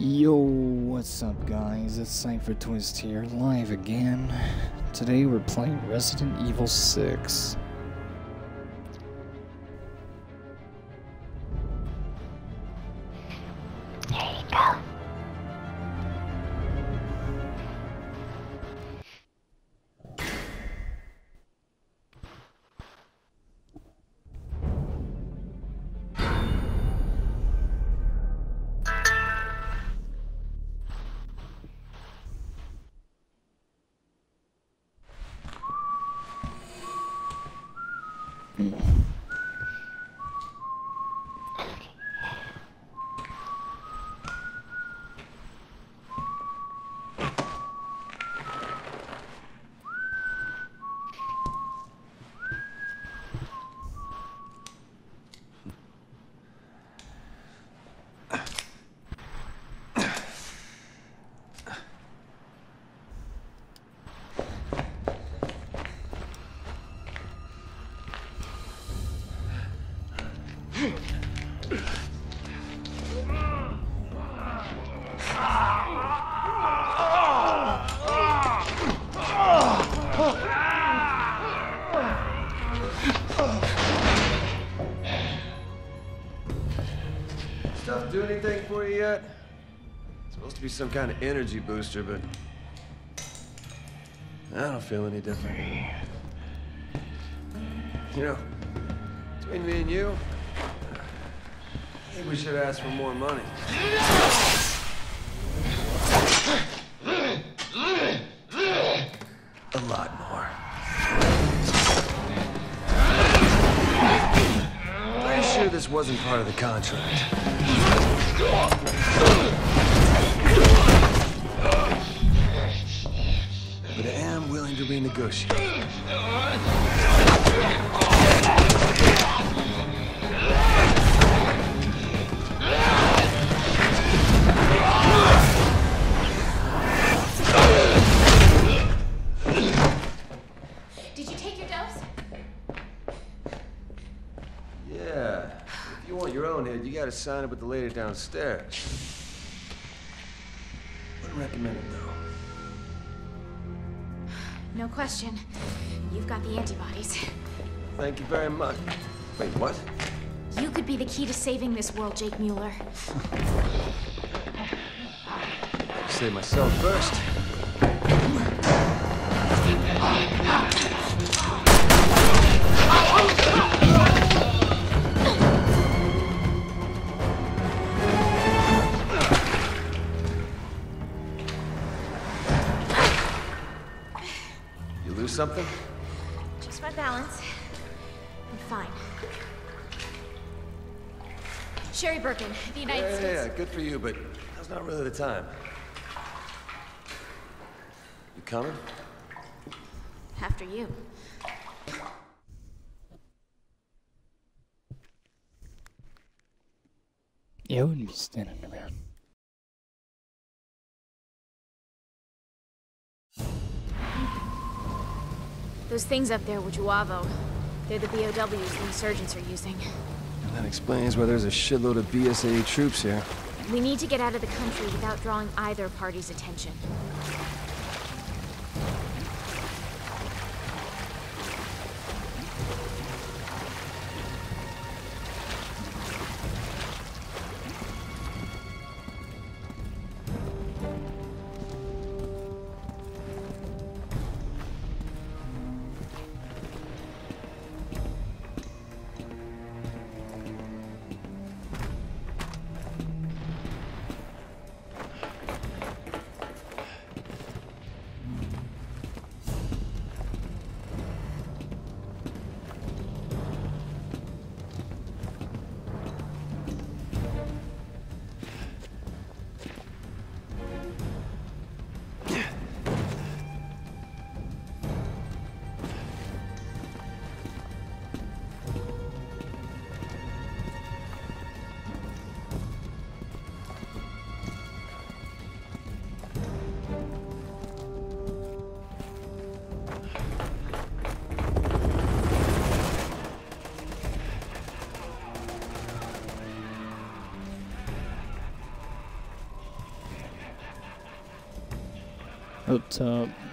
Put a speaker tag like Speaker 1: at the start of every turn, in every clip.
Speaker 1: Yo, what's up guys? It's Cypher Twist here, live again. Today we're playing Resident Evil 6.
Speaker 2: Some kind of energy booster, but I don't feel any different. You know, between me and you, I think we should ask for more money. A lot more. Pretty sure this wasn't part of the contract. Renegotiate.
Speaker 3: Did you take your dose?
Speaker 2: Yeah. If you want your own head, you gotta sign it with the lady downstairs.
Speaker 3: Question. You've got the antibodies.
Speaker 2: Thank you very much. Wait, what?
Speaker 3: You could be the key to saving this world, Jake Muller.
Speaker 2: Save myself first. Good for you, but now's not really the time. You coming?
Speaker 3: After you.
Speaker 1: Yeah, I wouldn't be standing around.
Speaker 3: Those things up there were J'avo. They're the BOWs the insurgents are using.
Speaker 2: And that explains why there's a shitload of BSAA troops here.
Speaker 3: We need to get out of the country without drawing either party's attention.
Speaker 1: Up top.
Speaker 2: Uh,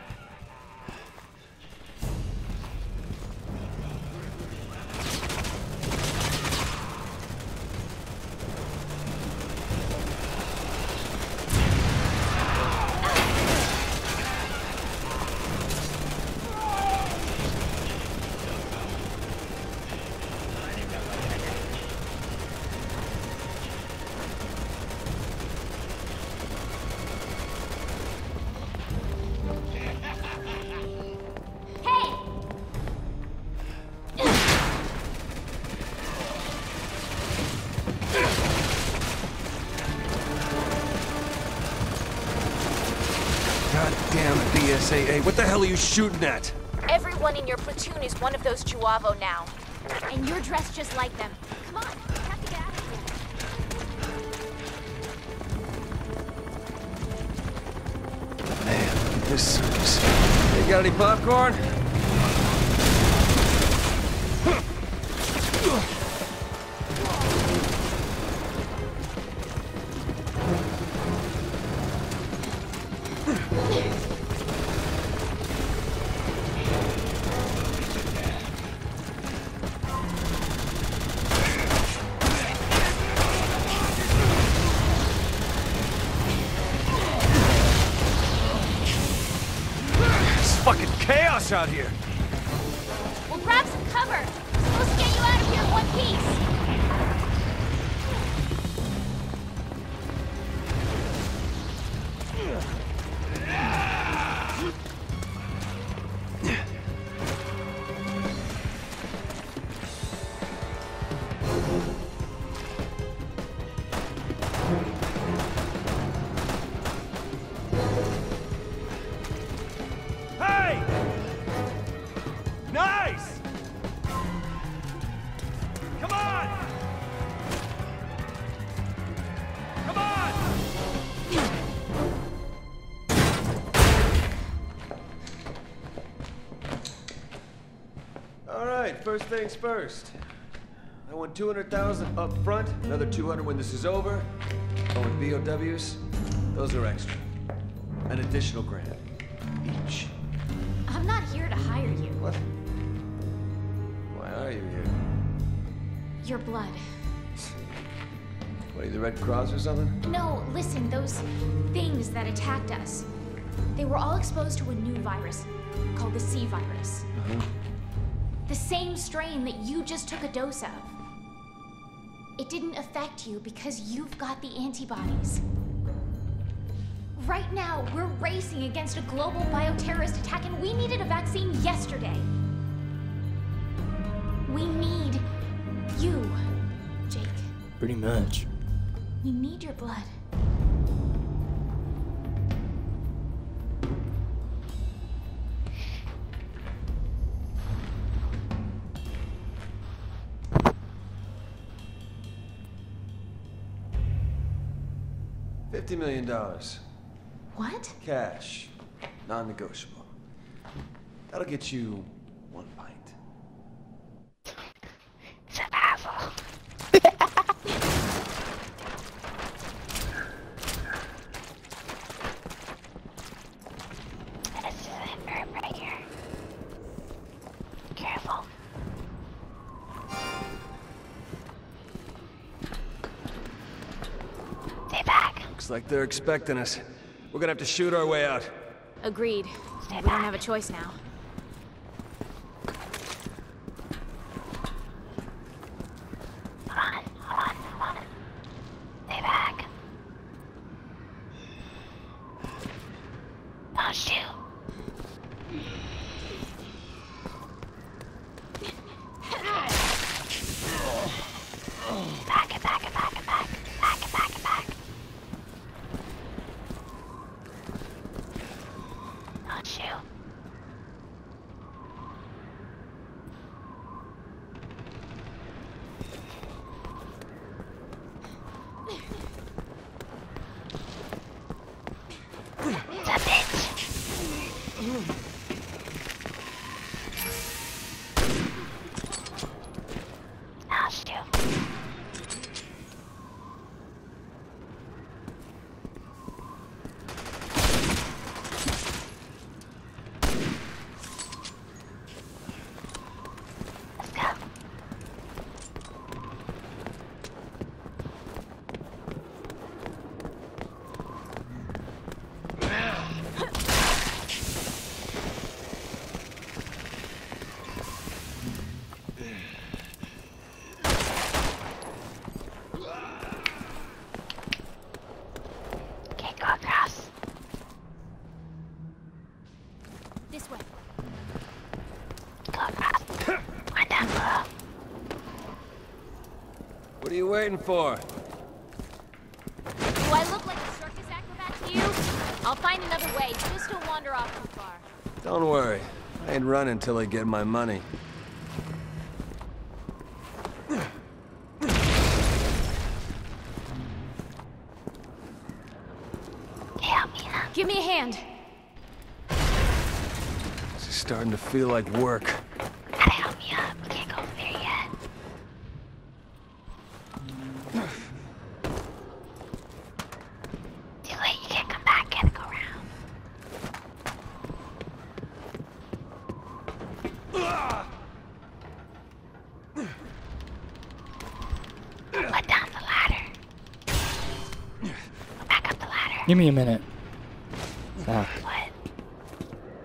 Speaker 2: What the hell are you shooting at?
Speaker 3: Everyone in your platoon is one of those J'avo now. And you're dressed just like them. Come on, we have to get out of here.
Speaker 2: Man, this circus. Hey, got any popcorn? Out here. First things first. I want 200,000 up front, another 200 when this is over. I want BOWs, those are extra. An additional grant each.
Speaker 3: I'm not here to hire you.
Speaker 2: What? Why are you here?
Speaker 3: Your blood.
Speaker 2: What, are you the Red Cross or something?
Speaker 3: No, listen, those things that attacked us. They were all exposed to a new virus called the C virus. The same strain that you just took a dose of. It didn't affect you because you've got the antibodies. Right now, we're racing against a global bioterrorist attack, and we needed a vaccine yesterday. We need you, Jake.
Speaker 1: Pretty much.
Speaker 3: We need your blood.
Speaker 2: $50 million.
Speaker 3: What?
Speaker 2: Cash. Non-negotiable. That'll get you they're expecting us. We're gonna have to shoot our way out.
Speaker 3: Agreed. we don't have a choice now. Stay back. Don't shoot. Back it, back it, back it, back. Back it, back it, back. Don't shoot. It's a bitch. Now shoot.
Speaker 2: are you waiting for?
Speaker 3: Do I look like a circus acrobat to you? I'll find another way. Just don't wander off too far.
Speaker 2: Don't worry. I ain't running until I get my money.
Speaker 3: Give me a hand.
Speaker 2: This is starting to feel like work.
Speaker 4: Gotta help me up. We can't go over there yet. Too late. You can't come back. Gotta go around. Let down the ladder. Go back up the ladder.
Speaker 1: Give me a minute. Fuck.
Speaker 4: What?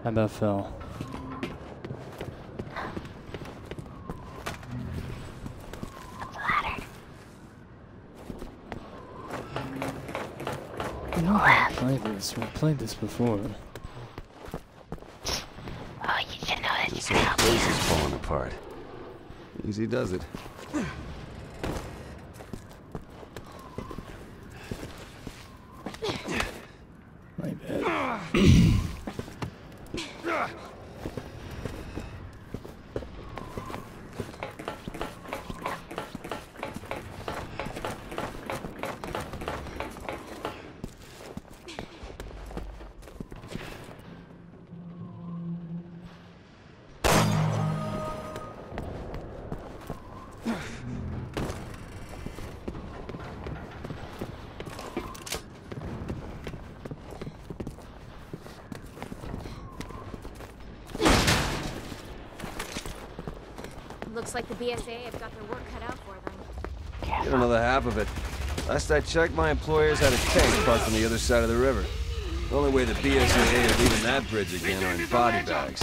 Speaker 1: I about fell.
Speaker 4: Up the ladder.
Speaker 1: You know I played this. We played this before.
Speaker 4: Oh, you should know that you
Speaker 2: This whole place is falling apart. Easy does it.
Speaker 3: Looks like the BSAA have got their work cut out for them.
Speaker 2: You don't know the half of it. Last I checked, my employers had a tank parked on the other side of the river. The only way the BSAA are leaving that bridge again are in body bags.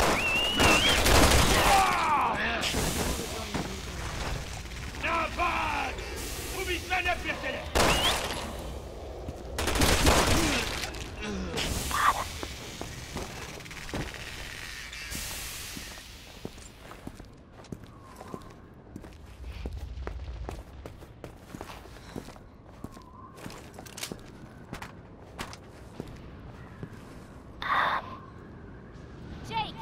Speaker 3: Jake!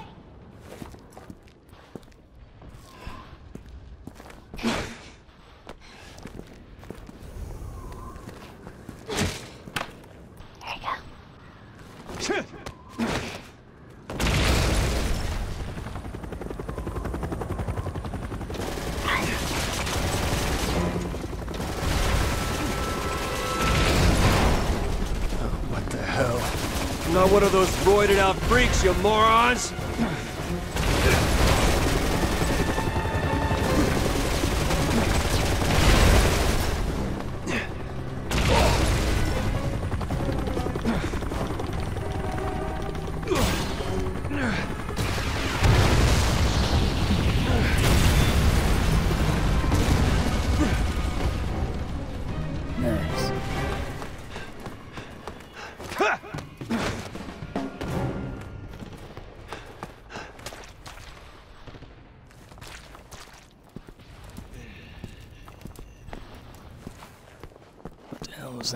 Speaker 4: There you go.
Speaker 2: What the hell? I'm not one of those roided out freaks, you morons!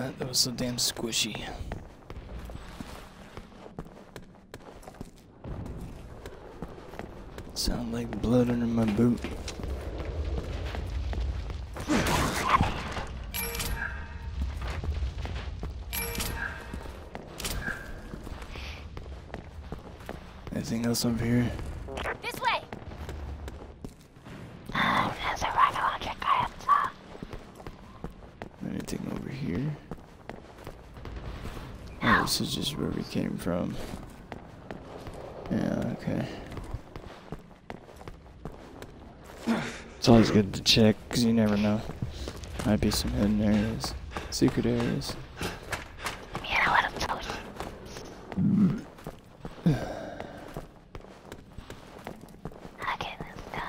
Speaker 1: That? That was so damn squishy. Sound like blood under my boot. Anything else up here?
Speaker 3: This way!
Speaker 4: Um, there's a rocket launcher guy up top.
Speaker 1: Anything over here? Oh, this is just where we came from. Yeah, okay. It's always good to check, because you never know. Might be some hidden areas, secret areas.
Speaker 4: You know what I'm told. Okay, let's go.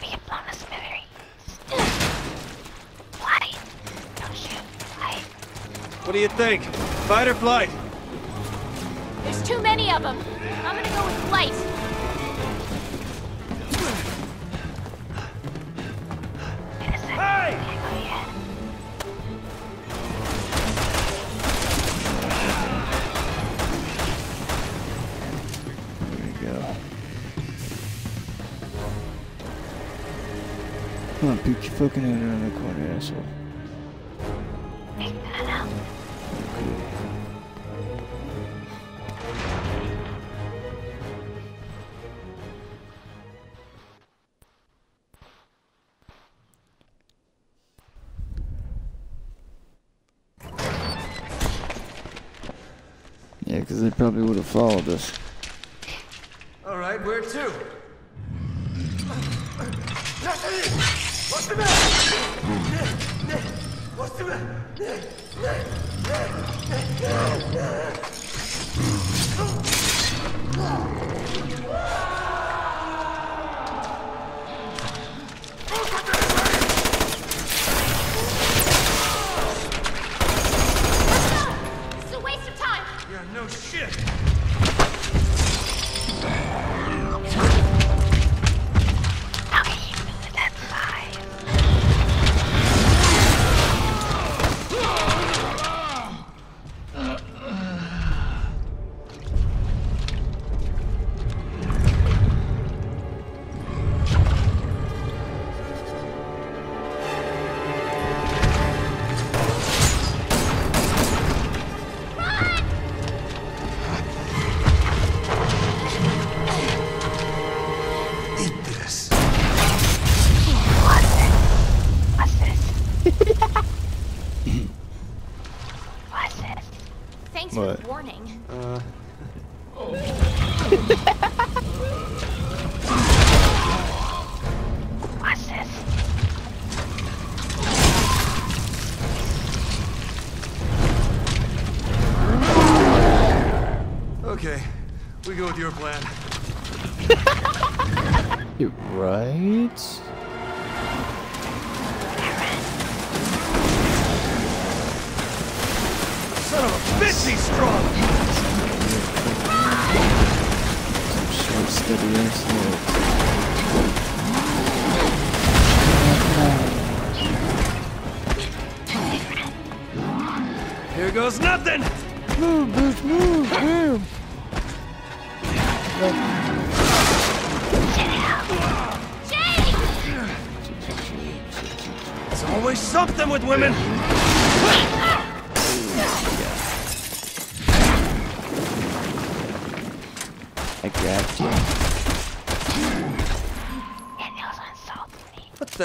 Speaker 4: We get blown to smithereens. Flight. Don't shoot. Flight.
Speaker 2: What do you think? Fight or flight?
Speaker 3: There's too many of them. I'm gonna go with flight.
Speaker 2: Hey!
Speaker 1: There we go. Come on, peek your fucking head around the corner, asshole.
Speaker 4: I
Speaker 1: followed us.
Speaker 2: All right, where to? What's the matter? What's the matter?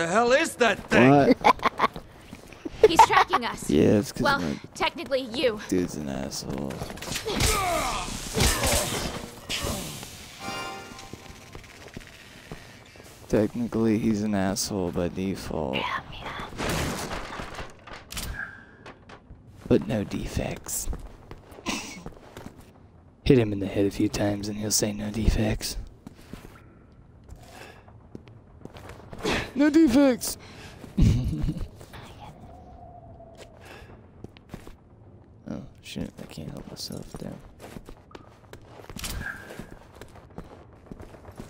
Speaker 2: Hell is that thing?
Speaker 1: What?
Speaker 3: He's tracking us.
Speaker 1: Yeah, it's because
Speaker 3: Well,
Speaker 1: my
Speaker 3: technically you.
Speaker 1: dude's an asshole. Technically, he's an asshole by default,
Speaker 4: Yeah, yeah.
Speaker 1: but no defects. Hit him in the head a few times and he'll say no defects. No defects! oh, shit, I can't help myself there.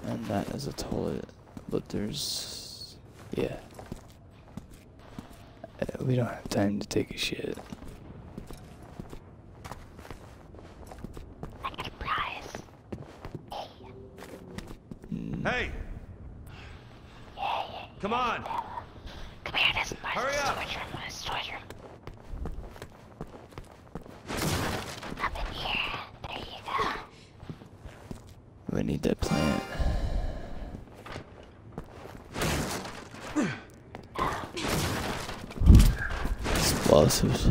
Speaker 1: And that is a toilet, but there's. Yeah. Uh, we don't have time to take a shit.
Speaker 4: I got a prize.
Speaker 1: Mm,
Speaker 2: Hey! Come on!
Speaker 4: Come here, this is
Speaker 2: Hurry
Speaker 4: the
Speaker 2: up.
Speaker 4: storage room. The storage room. Up in here. There you go.
Speaker 1: We need that plant. Explosives.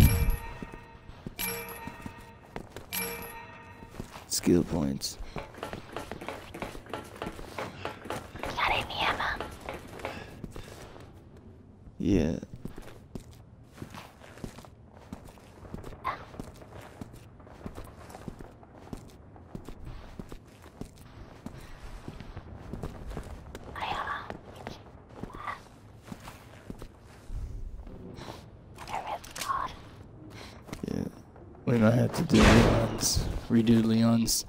Speaker 1: Skill points.
Speaker 4: Got any ammo?
Speaker 1: Yeah.
Speaker 4: I Whatever it's called.
Speaker 1: Yeah. We might have to do Leon's redo Leon's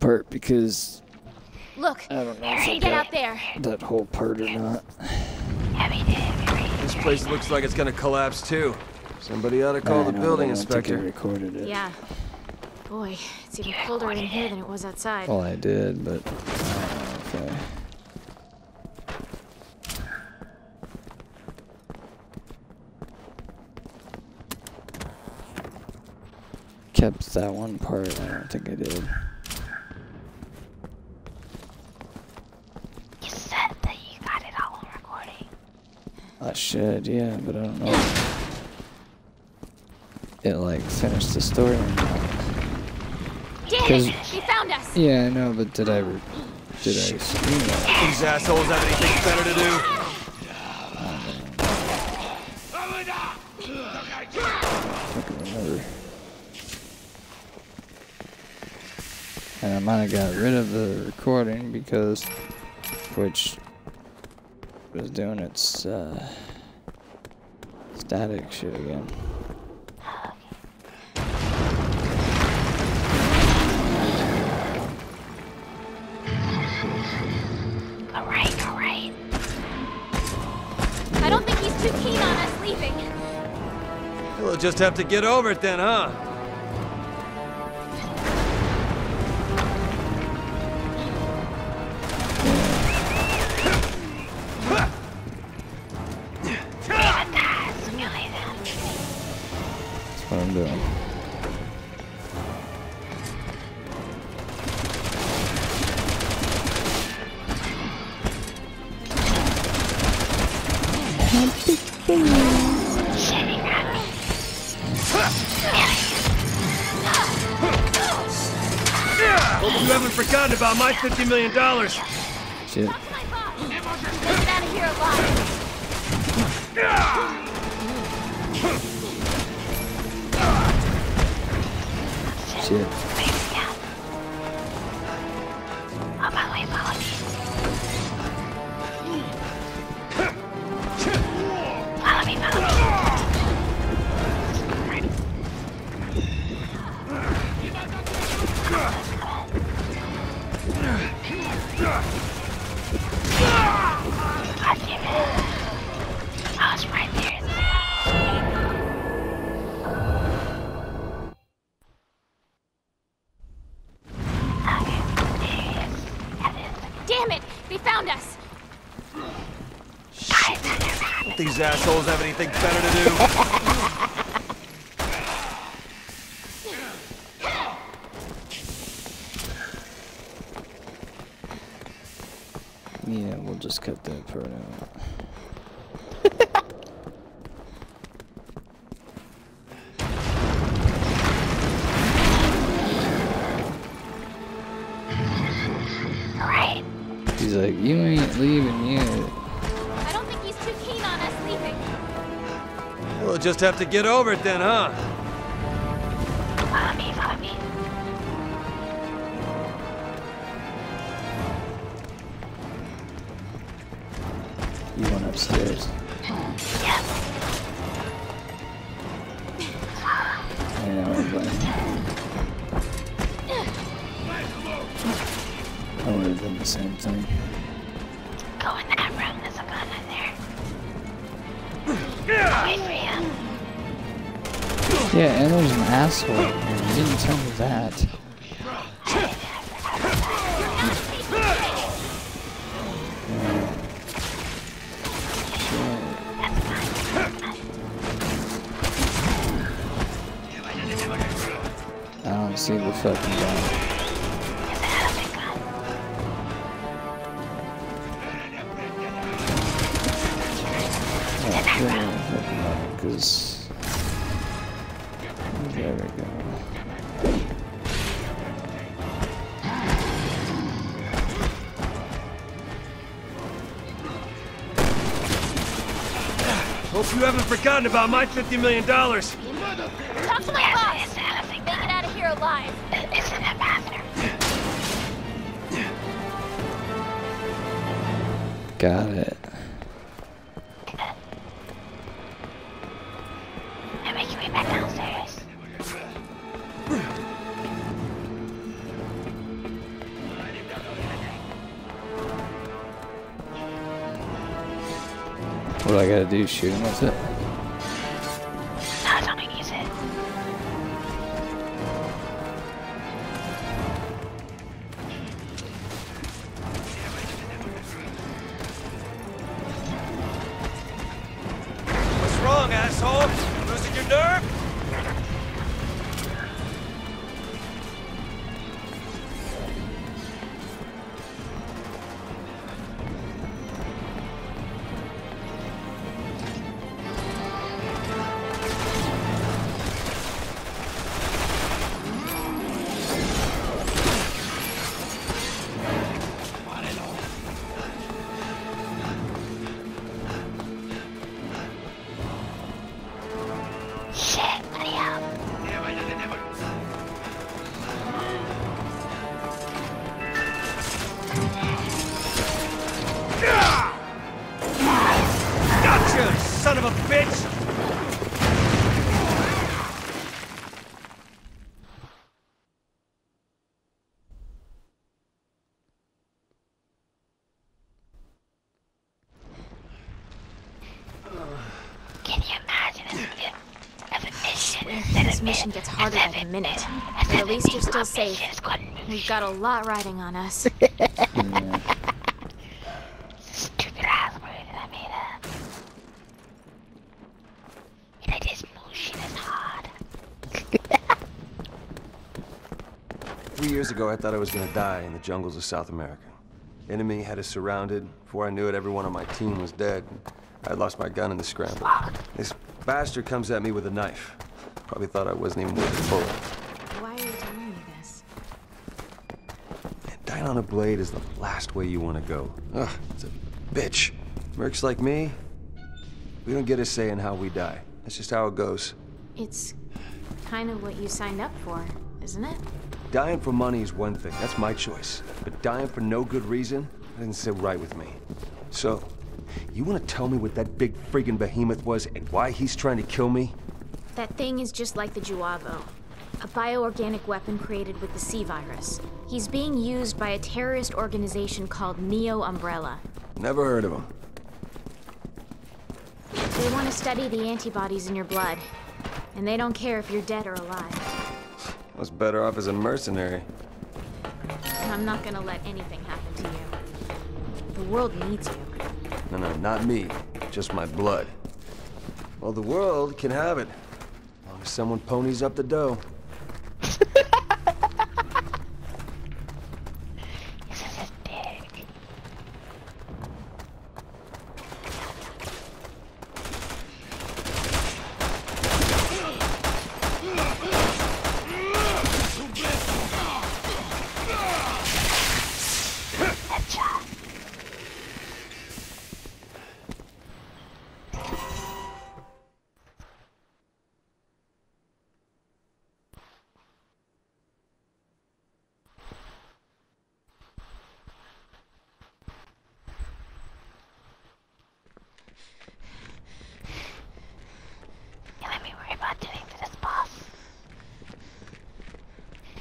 Speaker 1: part because
Speaker 3: Look,
Speaker 1: I don't know if I
Speaker 3: get out there.
Speaker 1: that whole part or not.
Speaker 4: Yeah,
Speaker 2: place looks like it's gonna collapse too. Somebody ought to call
Speaker 1: I
Speaker 2: the building
Speaker 1: I don't think I
Speaker 2: inspector.
Speaker 1: recorded it.
Speaker 3: Yeah. Boy, it's even colder in here than it was outside.
Speaker 1: Well, I did, but uh, okay. Kept that one part. I don't think I did.
Speaker 4: You said that you got it all on recording.
Speaker 1: I should, yeah, but I don't know. It like finished the story or not.
Speaker 3: Damn
Speaker 1: 'Cause-
Speaker 3: it! They found us!
Speaker 1: Yeah, I know, but did I? Re- did I screen it?
Speaker 2: These assholes have anything better to do?
Speaker 1: I can remember. And I might have got rid of the recording because which was doing its uh, static shit again.
Speaker 4: Alright, alright.
Speaker 3: I don't think he's too keen on us leaving.
Speaker 2: We'll just have to get over it then, huh? $50 million. Don't assholes have anything better to do?
Speaker 1: Yeah, we'll just cut that part out.
Speaker 4: Alright.
Speaker 1: He's like, you ain't leaving yet.
Speaker 2: We'll just have to get over it then, huh?
Speaker 4: Follow me, follow me.
Speaker 1: You went upstairs.
Speaker 4: Yep.
Speaker 1: I know, but I would have done the same thing.
Speaker 4: Go in that room. There's a gun in there. I'll wait for you.
Speaker 1: Yeah, and there's an asshole. You didn't tell me that. I don't see the fucking guy.
Speaker 2: You haven't forgotten about my $50 million.
Speaker 3: Talk to my boss!
Speaker 4: it's a heavy
Speaker 3: Make it out of here alive!
Speaker 4: It's in the bathroom.
Speaker 1: Got it. Do I gotta do? Shoot him with it?
Speaker 3: Minute. But at least you're still safe. We've got a lot riding on us.
Speaker 4: Stupid ass word that I made up. And I just motion is hard.
Speaker 2: Three years ago, I thought I was gonna die in the jungles of South America. Enemy had us surrounded. Before I knew it, everyone on my team was dead. I had lost my gun in the scramble. This bastard comes at me with a knife. Probably thought I wasn't even worth a bullet.
Speaker 3: Why are you telling me this?
Speaker 2: Dying on a blade is the last way you want to go. Ugh, it's a bitch. Mercs like me, we don't get a say in how we die. That's just how it goes.
Speaker 3: It's kind of what you signed up for, isn't it?
Speaker 2: Dying for money is one thing. That's my choice. But dying for no good reason doesn't sit right with me. So, you want to tell me what that big friggin' behemoth was and why he's trying to kill me?
Speaker 3: That thing is just like the J'avo. A bioorganic weapon created with the C virus. He's being used by a terrorist organization called Neo Umbrella.
Speaker 2: Never heard of him.
Speaker 3: They want to study the antibodies in your blood. And they don't care if you're dead or alive.
Speaker 2: I was better off as a mercenary.
Speaker 3: And I'm not gonna let anything happen to you. The world needs you.
Speaker 2: No, no, not me. Just my blood. Well, the world can have it. Someone ponies up the dough.
Speaker 4: This is a dick. Headshot. You let me worry about doing for this boss.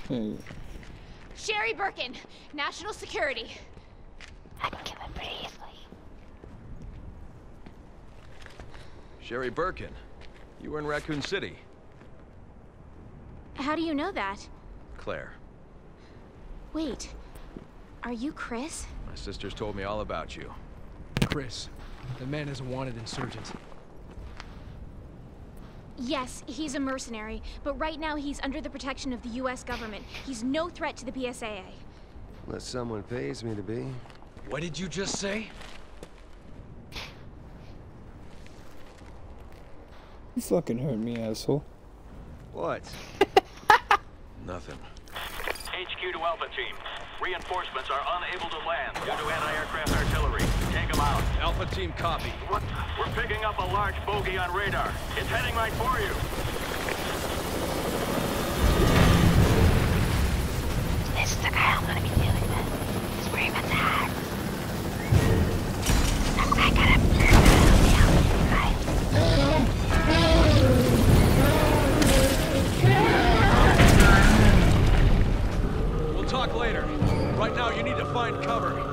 Speaker 1: Hey,
Speaker 3: Sherry Birkin, National Security.
Speaker 4: I can kill him pretty easily.
Speaker 5: Sherry Birkin, you were in Raccoon City.
Speaker 3: How do you know that?
Speaker 5: Claire,
Speaker 3: Wait, are you Chris?
Speaker 5: my sisters told me all about you.
Speaker 6: Chris, the man is a wanted insurgent.
Speaker 3: Yes, he's a mercenary, but right now he's under the protection of the US government. He's no threat to the BSAA.
Speaker 2: Unless someone pays me to be.
Speaker 6: What did you just say?
Speaker 1: you fucking hurt me, asshole.
Speaker 2: What?
Speaker 5: Nothing.
Speaker 7: HQ to Alpha Team. Reinforcements are unable to land due to anti-aircraft artillery. Take them out.
Speaker 5: Alpha Team copy.
Speaker 7: What? We're picking up a large bogey on radar. It's heading right for you.
Speaker 4: This is
Speaker 5: We'll talk later. Right now, you need to find cover.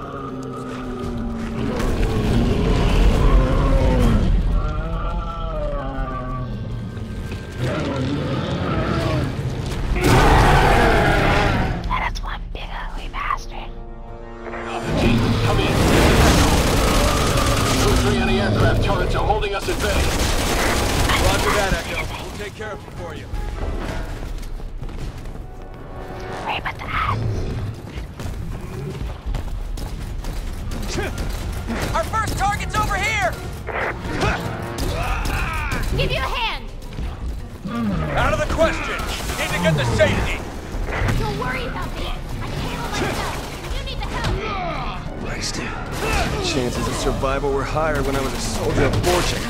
Speaker 2: when I was a soldier of fortune.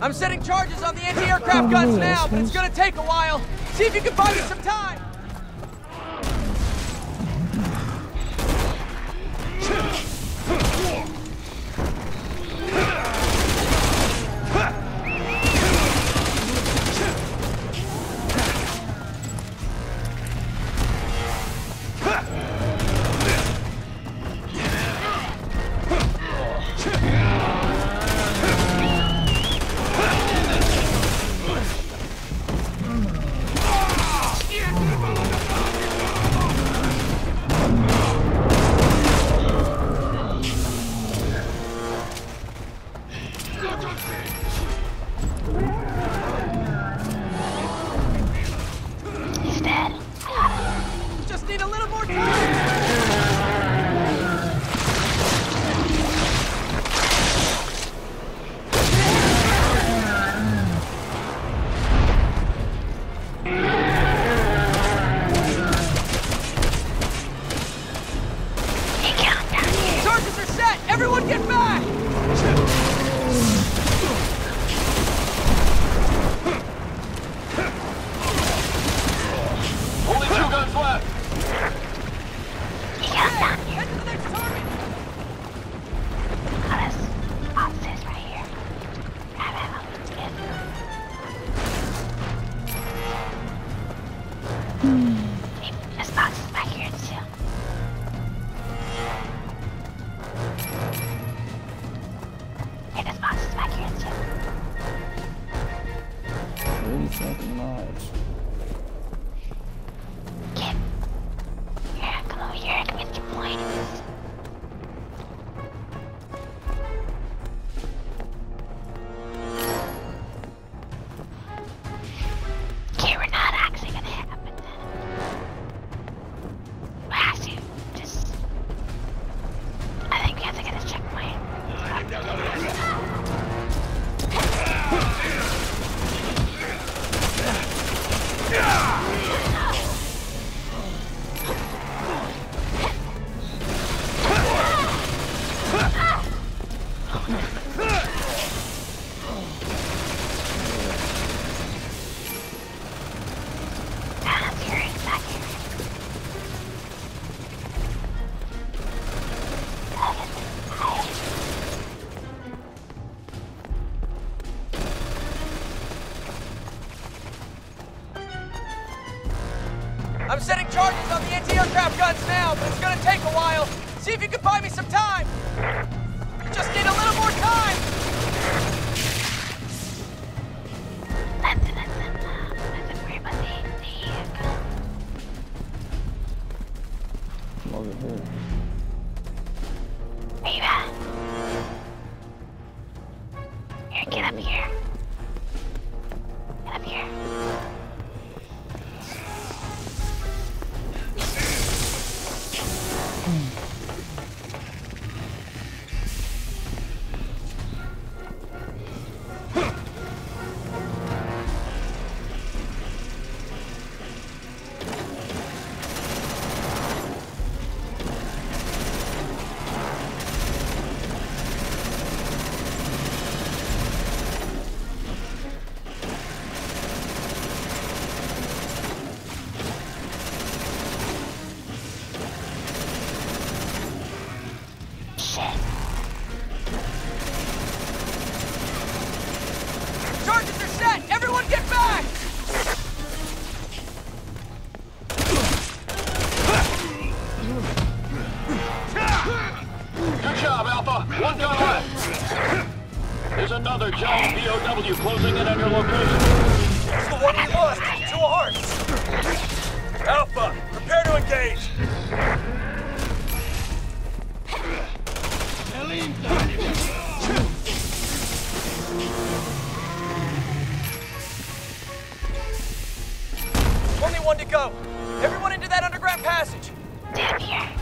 Speaker 8: I'm setting charges on the anti-aircraft guns now, but it's gonna take a while. See if you can find me some Buy me some
Speaker 7: on your location.
Speaker 8: It's the one we lost. Two hearts.
Speaker 7: Alpha, prepare to engage.
Speaker 8: Only one to go. Everyone into that underground passage.
Speaker 4: Down here.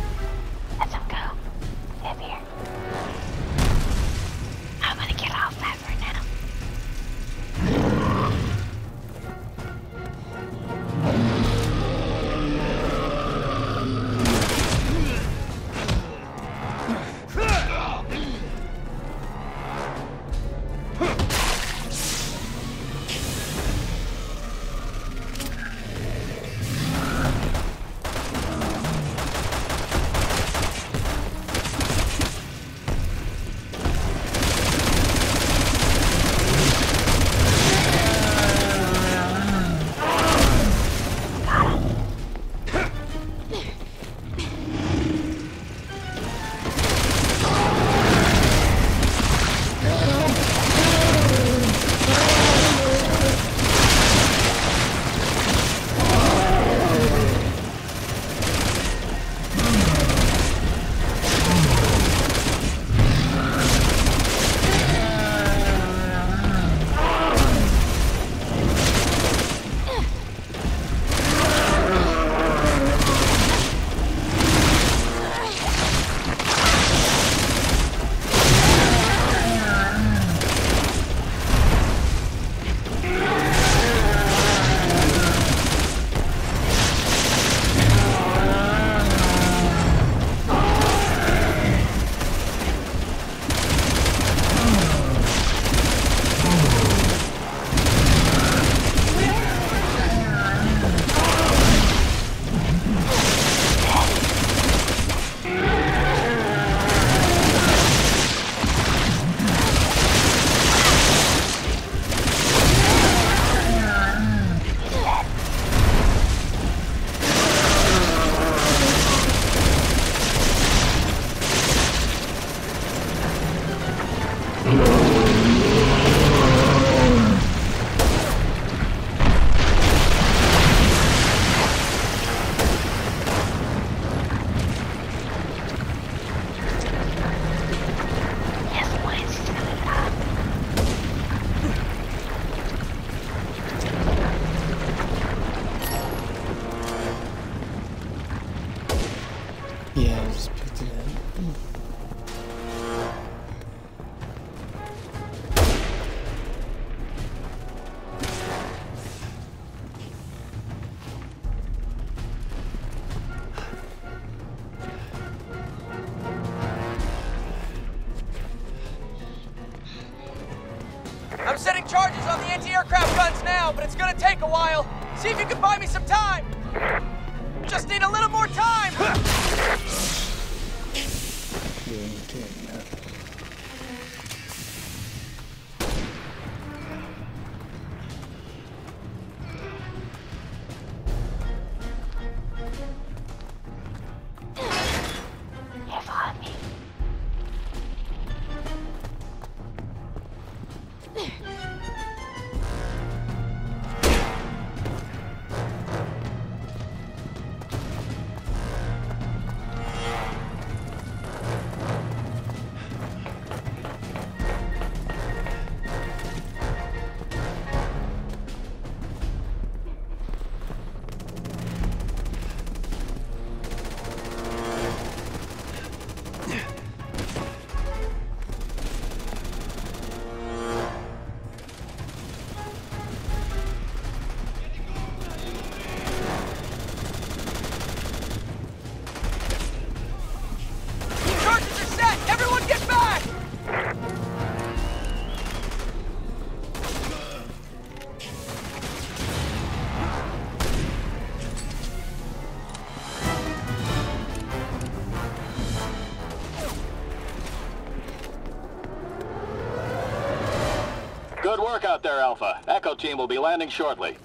Speaker 7: Work out there, Alpha. Echo team will be landing shortly.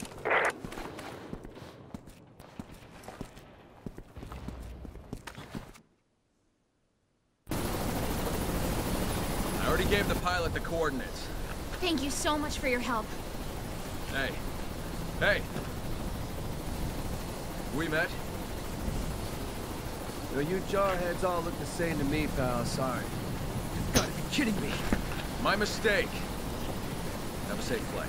Speaker 5: I already gave the pilot the coordinates.
Speaker 3: Thank you so much for your help.
Speaker 5: Hey. Hey. We met?
Speaker 2: Yo, you jarheads all look the same to me, pal. Sorry.
Speaker 5: You've got to be kidding me. My mistake. Safe flight.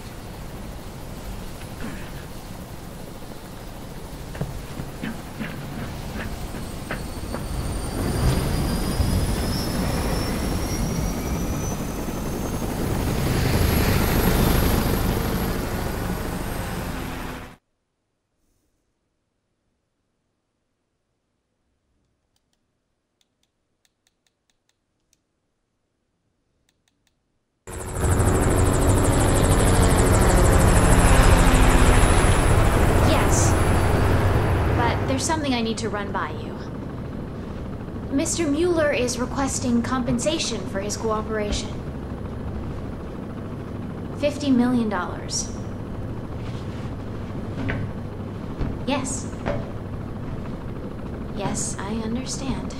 Speaker 3: Yes. But there's something I need to run by you. Mr. Muller is requesting compensation for his cooperation. $50 million. Yes. Yes, I understand.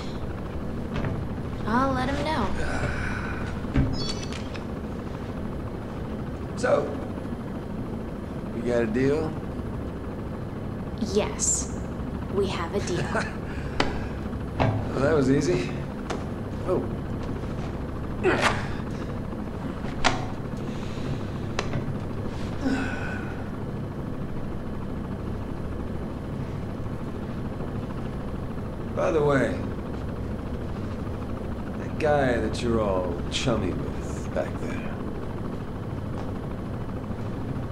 Speaker 3: I'll let him know.
Speaker 2: So, we got a deal?
Speaker 3: Yes, we have a deal.
Speaker 2: Well, that was easy. Oh. By the way, that guy that you're all chummy with back there,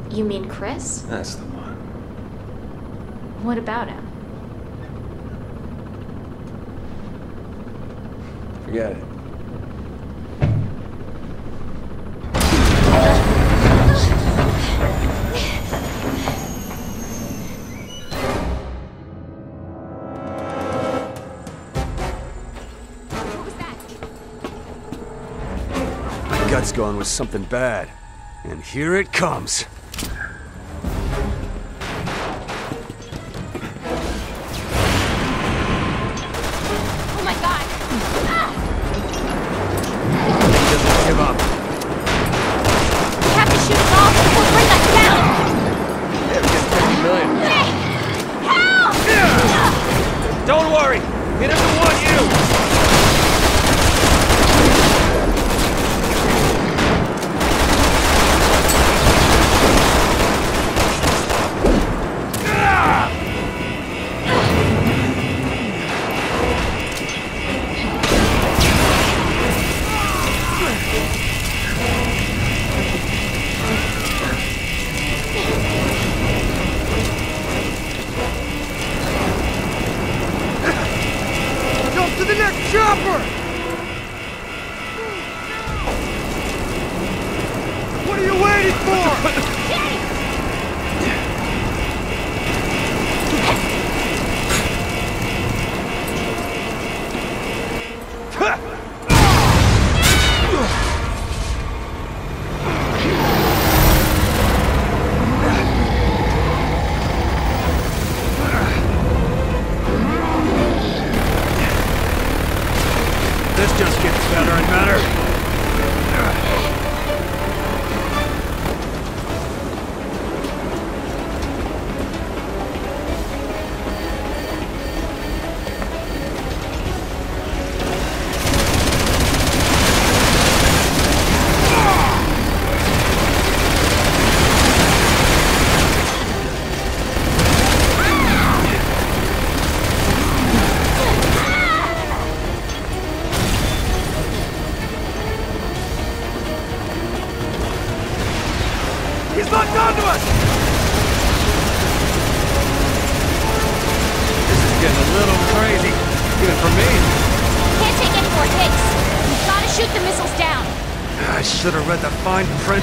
Speaker 3: you mean Chris?
Speaker 2: that's the one.
Speaker 3: What about him?
Speaker 2: Forget it. My gut's going with something bad. And here it comes.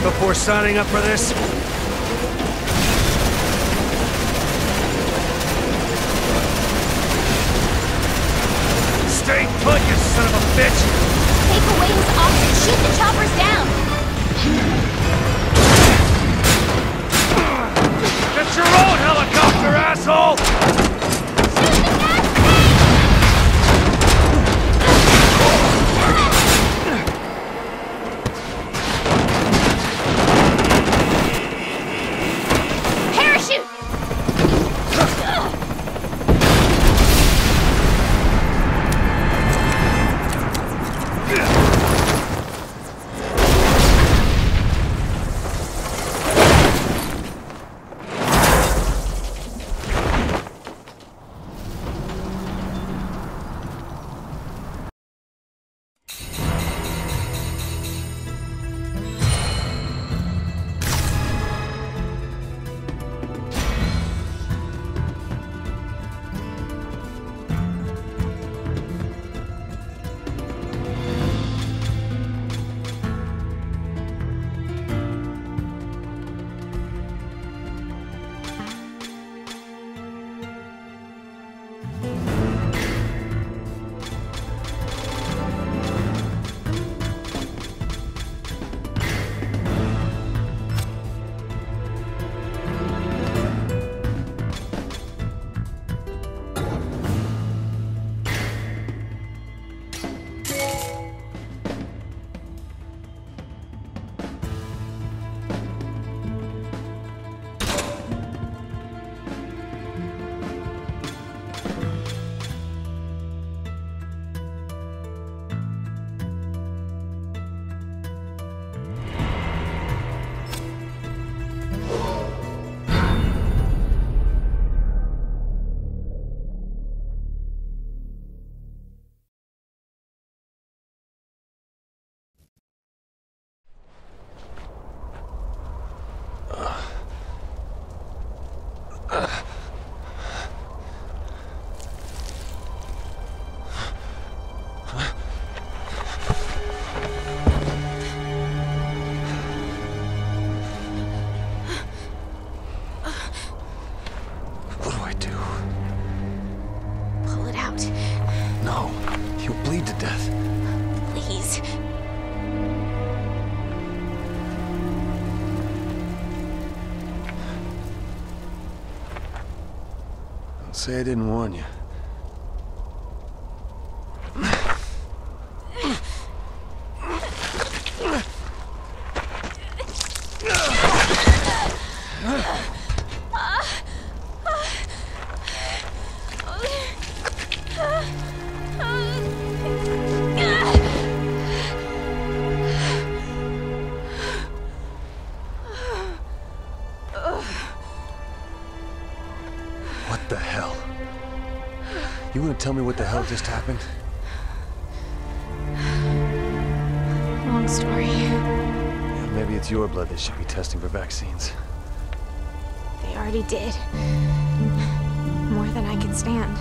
Speaker 3: before
Speaker 2: signing up for this? say I didn't warn you.
Speaker 3: did. More than I can stand.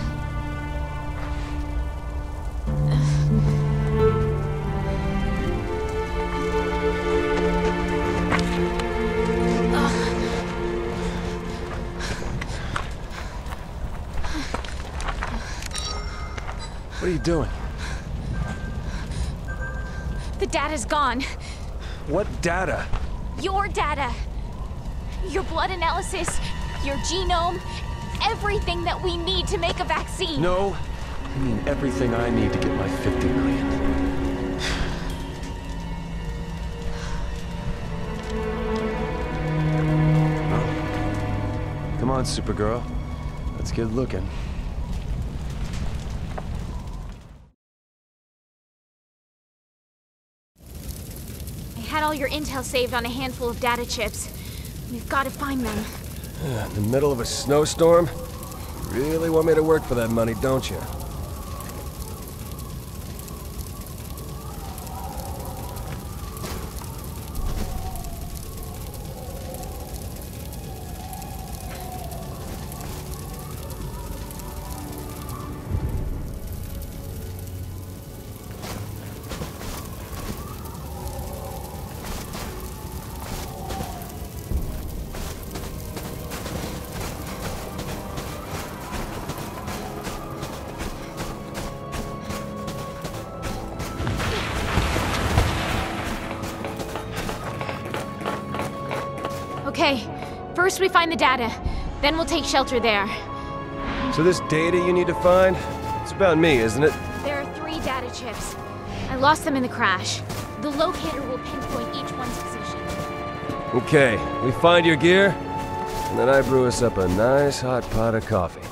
Speaker 2: What are you doing?
Speaker 3: The data's gone.
Speaker 2: What data?
Speaker 3: Your data. Your blood analysis, your genome, everything that we need to make a vaccine.
Speaker 2: No, I mean everything I need to get my 50 million. Well, come on, Supergirl. Let's get looking.
Speaker 3: I had all your intel saved on a handful of data chips. We've got to find them.
Speaker 2: In the middle of a snowstorm? You really want me to work for that money, don't you?
Speaker 3: The data, then we'll take shelter there.
Speaker 2: So this data you need to find? It's about me, isn't it?
Speaker 3: There are three data chips. I lost them in the crash. The locator will pinpoint each one's position.
Speaker 2: Okay, we find your gear, and then I brew us up a nice hot pot of coffee.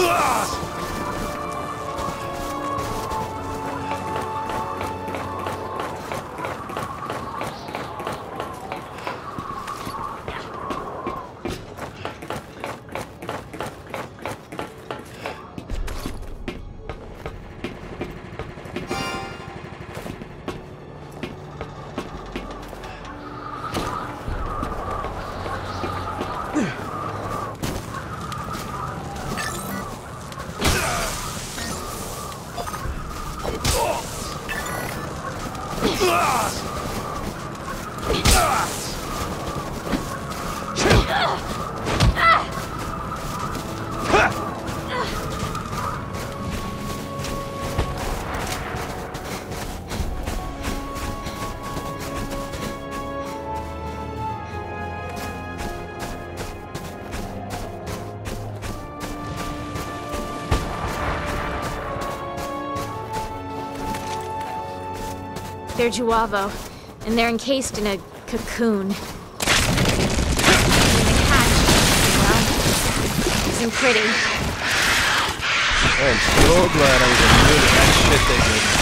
Speaker 2: Ugh!
Speaker 3: They're J'avo, and they're encased in a cocoon. Isn't pretty.
Speaker 2: I'm so glad I was immune to that shit they did.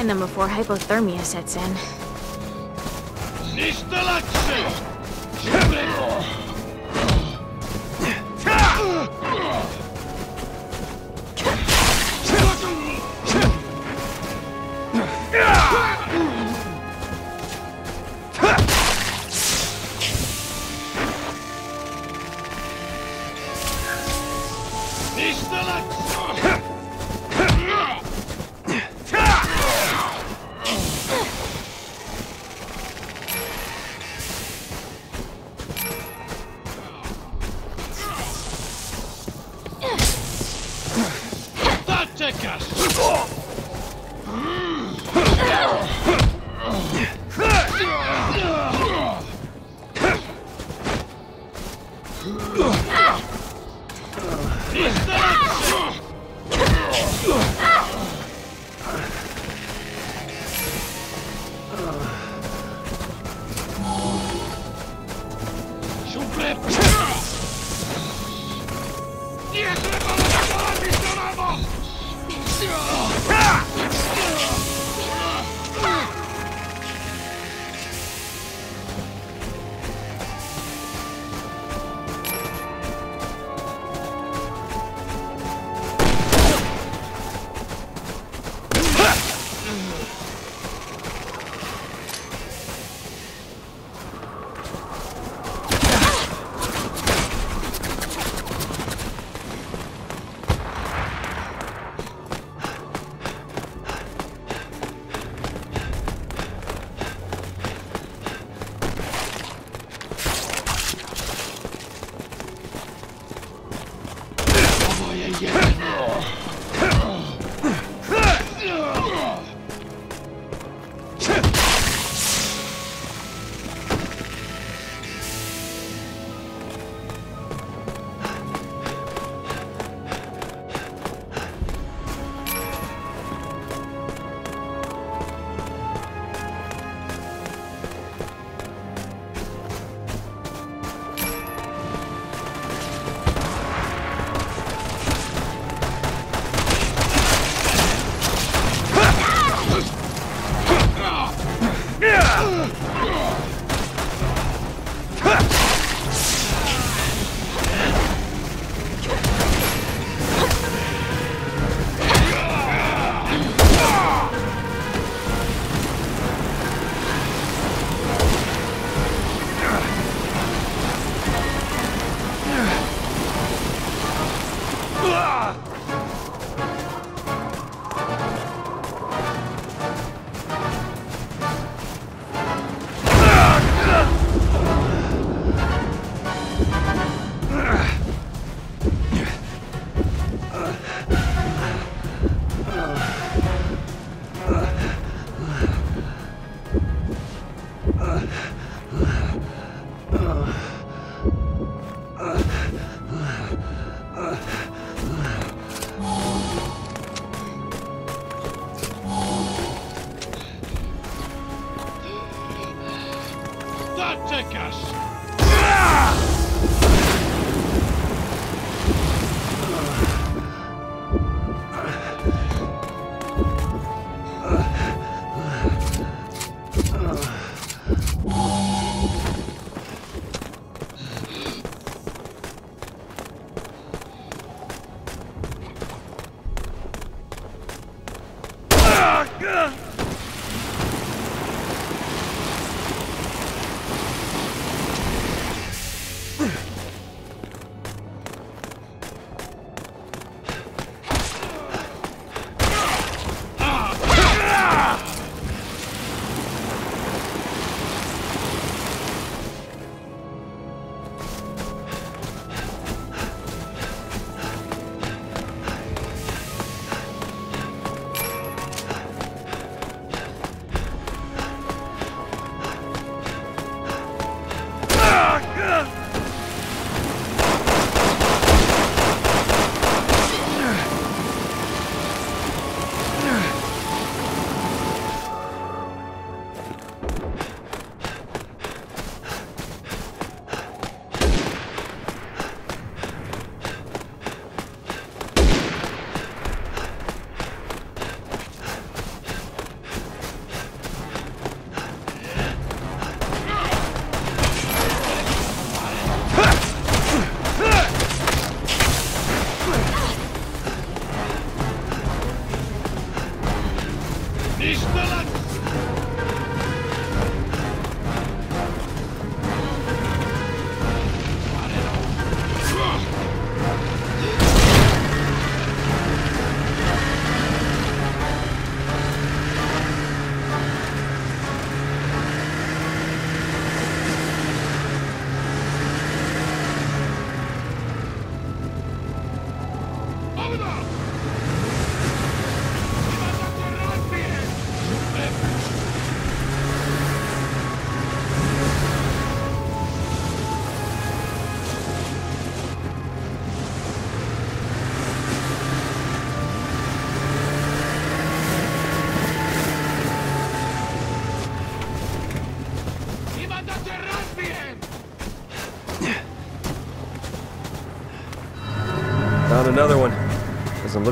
Speaker 9: Find them before hypothermia sets in.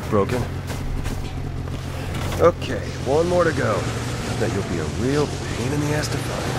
Speaker 2: Broken. Okay, one more to go. I bet you'll be a real pain in the ass to find.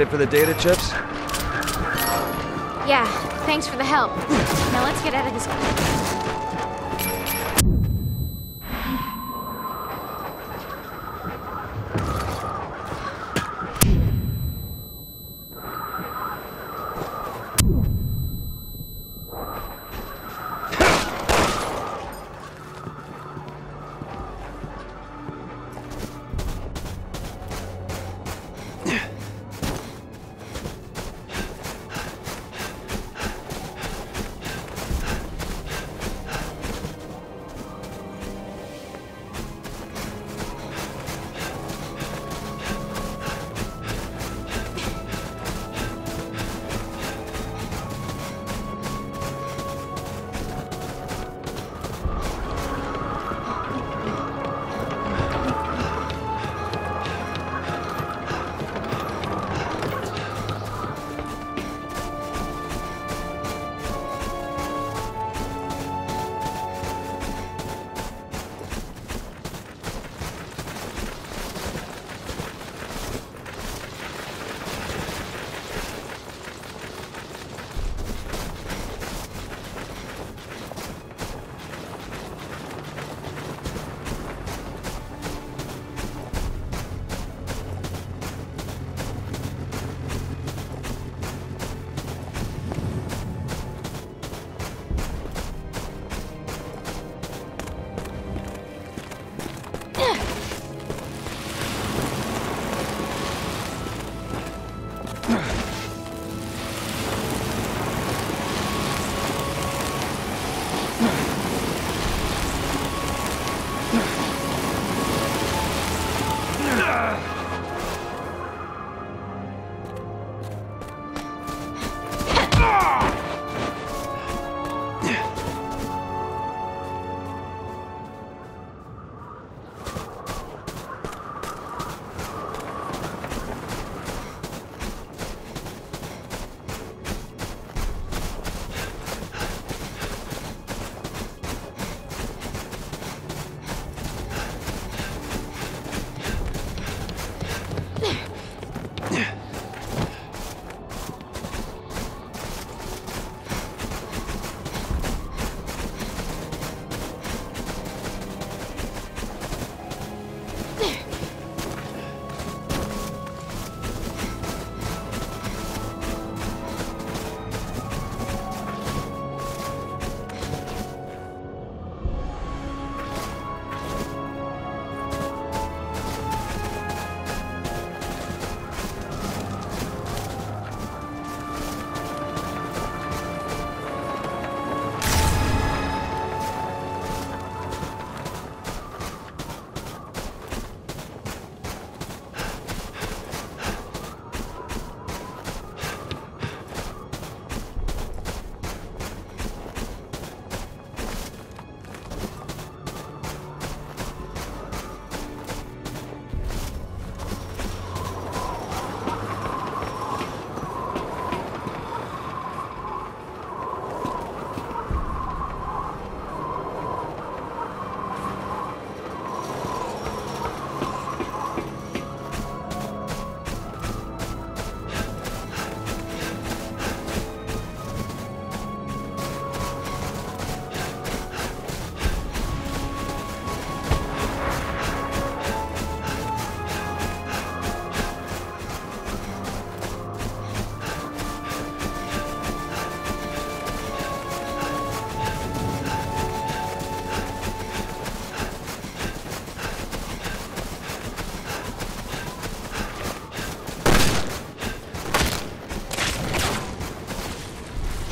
Speaker 2: It for the data chips?
Speaker 3: Yeah, thanks for the help. Now let's get out of this.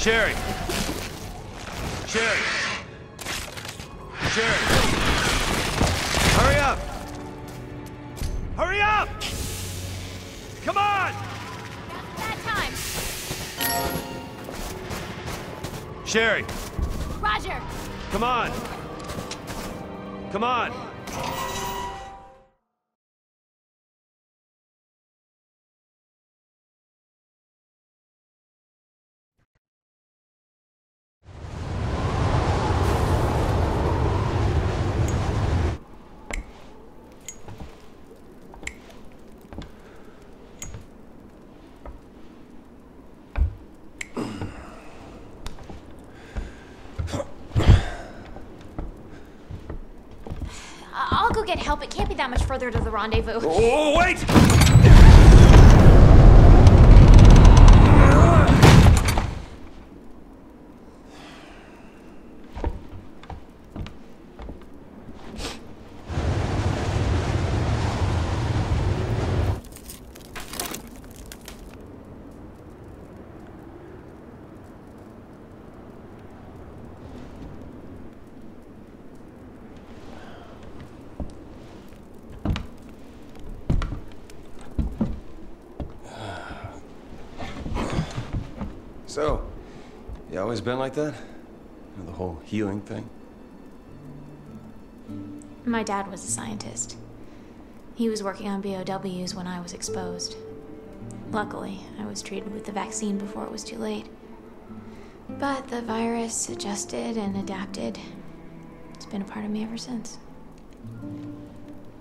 Speaker 2: Sherry. Sherry. Sherry. Hurry up. Hurry up! Come on!
Speaker 3: Bad time.
Speaker 2: Sherry,
Speaker 3: Roger.
Speaker 2: come on. Come on.
Speaker 3: Help. It can't be that much further to the rendezvous.
Speaker 2: Oh, wait! So, you always been like that? You know, the whole healing thing?
Speaker 3: My dad was a scientist. He was working on BOWs when I was exposed. Luckily, I was treated with the vaccine before it was too late. But the virus adjusted and adapted. It's been a part of me ever since.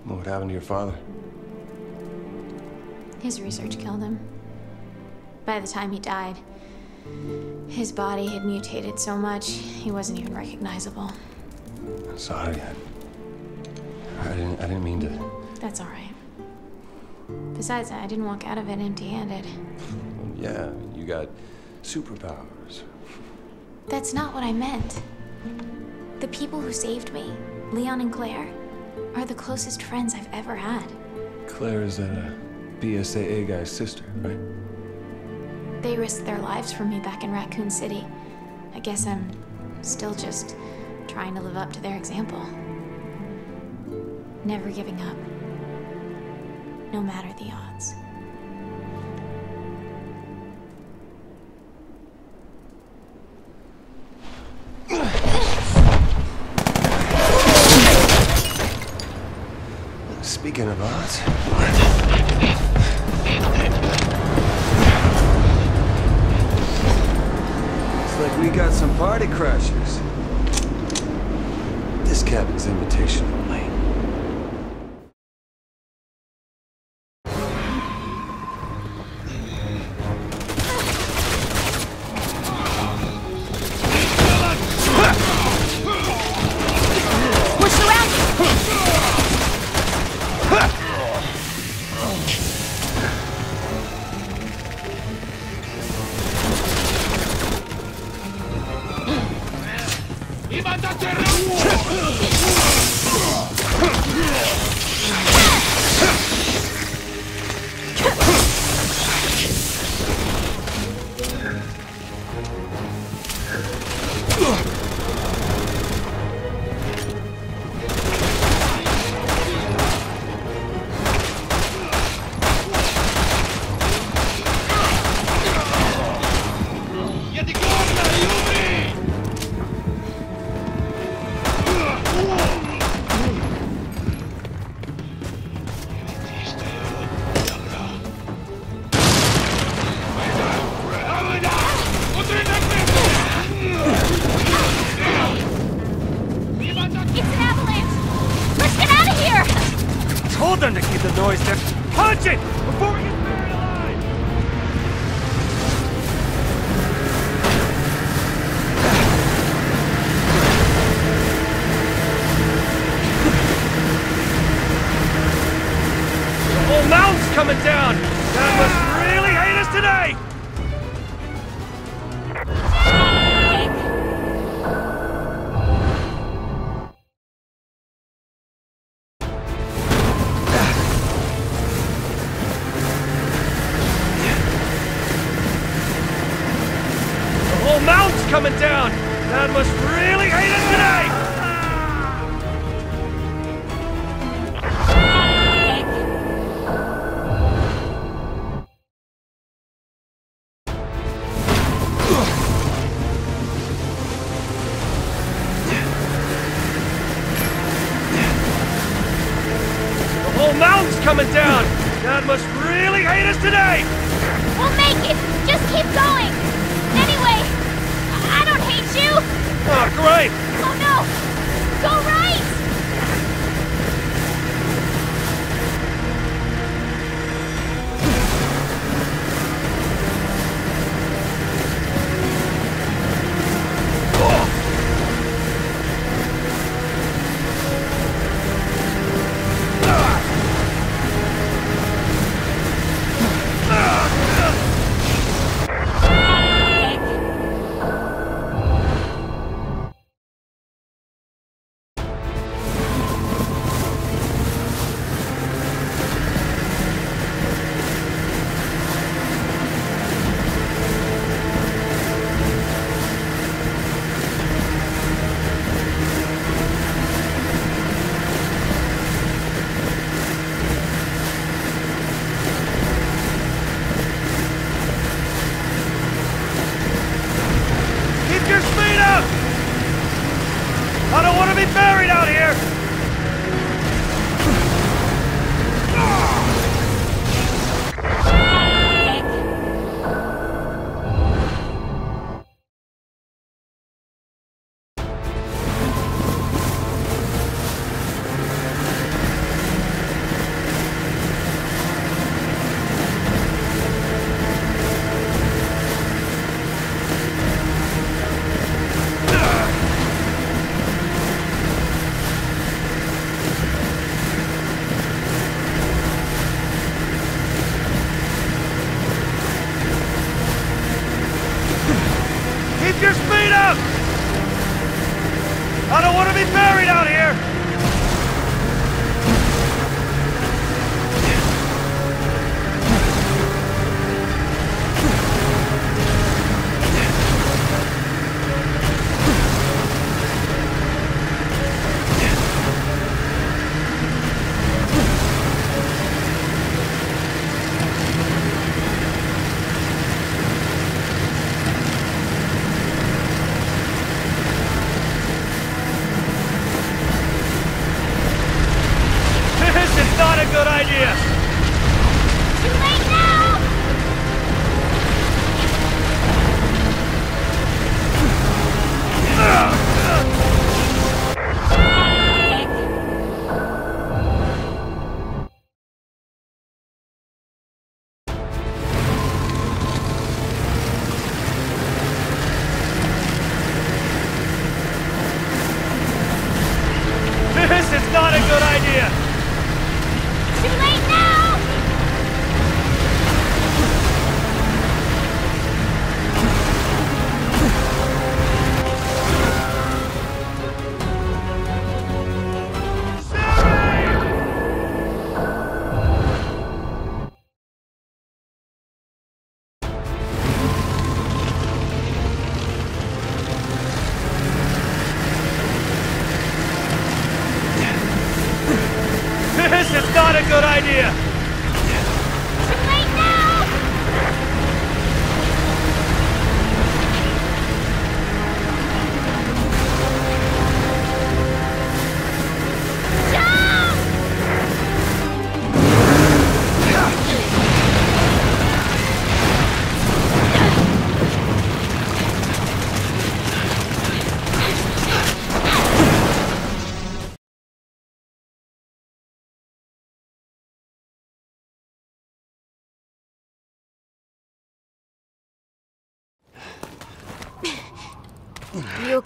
Speaker 2: What happened to your father?
Speaker 3: His research killed him. By the time he died, his body had mutated so much he wasn't even recognizable.
Speaker 2: Sorry, I, I didn't. I didn't mean to.
Speaker 3: That's all right. Besides, I didn't walk out of it empty-handed.
Speaker 2: Yeah, you got superpowers.
Speaker 3: That's not what I meant. The people who saved me, Leon and Claire, are the closest friends I've ever had.
Speaker 2: Claire is that uh, BSAA guy's sister, right?
Speaker 3: They risked their lives for me back in Raccoon City. I guess I'm still just trying to live up to their example. Never giving up. No matter the odds.
Speaker 2: Speaking of.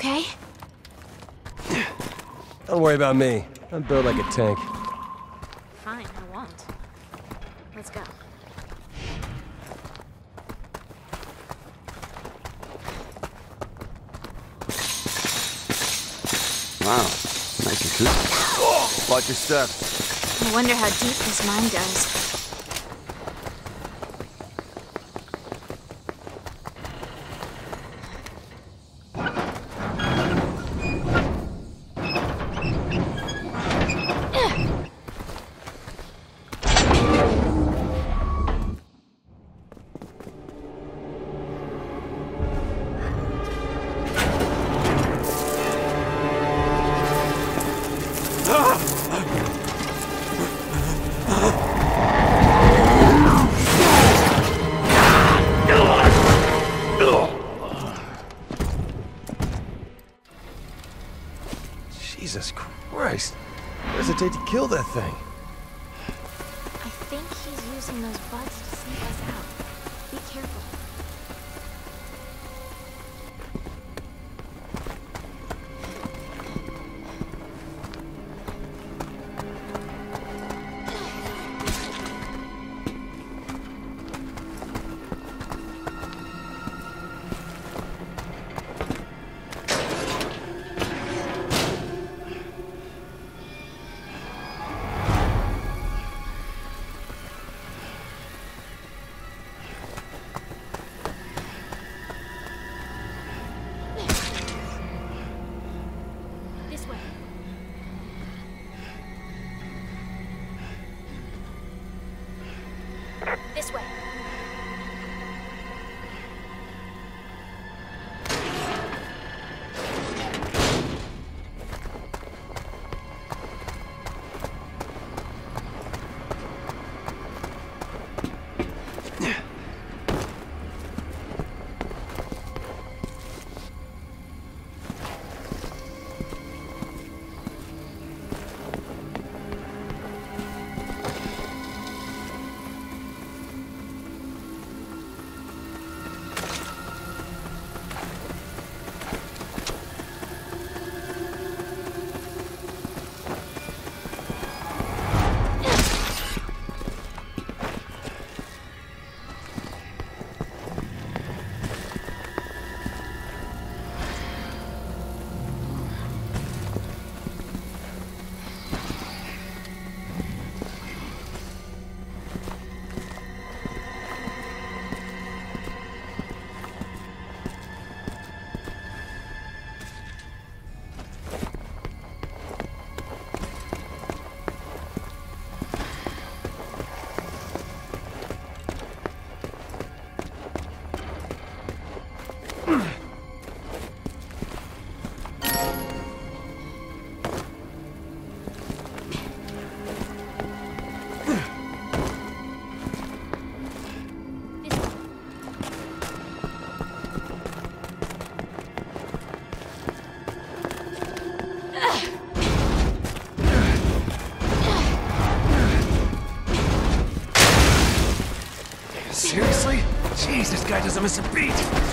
Speaker 3: okay?
Speaker 2: Don't worry about me. I'm built like a tank.
Speaker 3: Fine, I won't. Let's go.
Speaker 10: Wow, nice and cool.
Speaker 2: Watch your step.
Speaker 3: I wonder how deep this mine goes. Kill that thing.
Speaker 2: Guy a beat.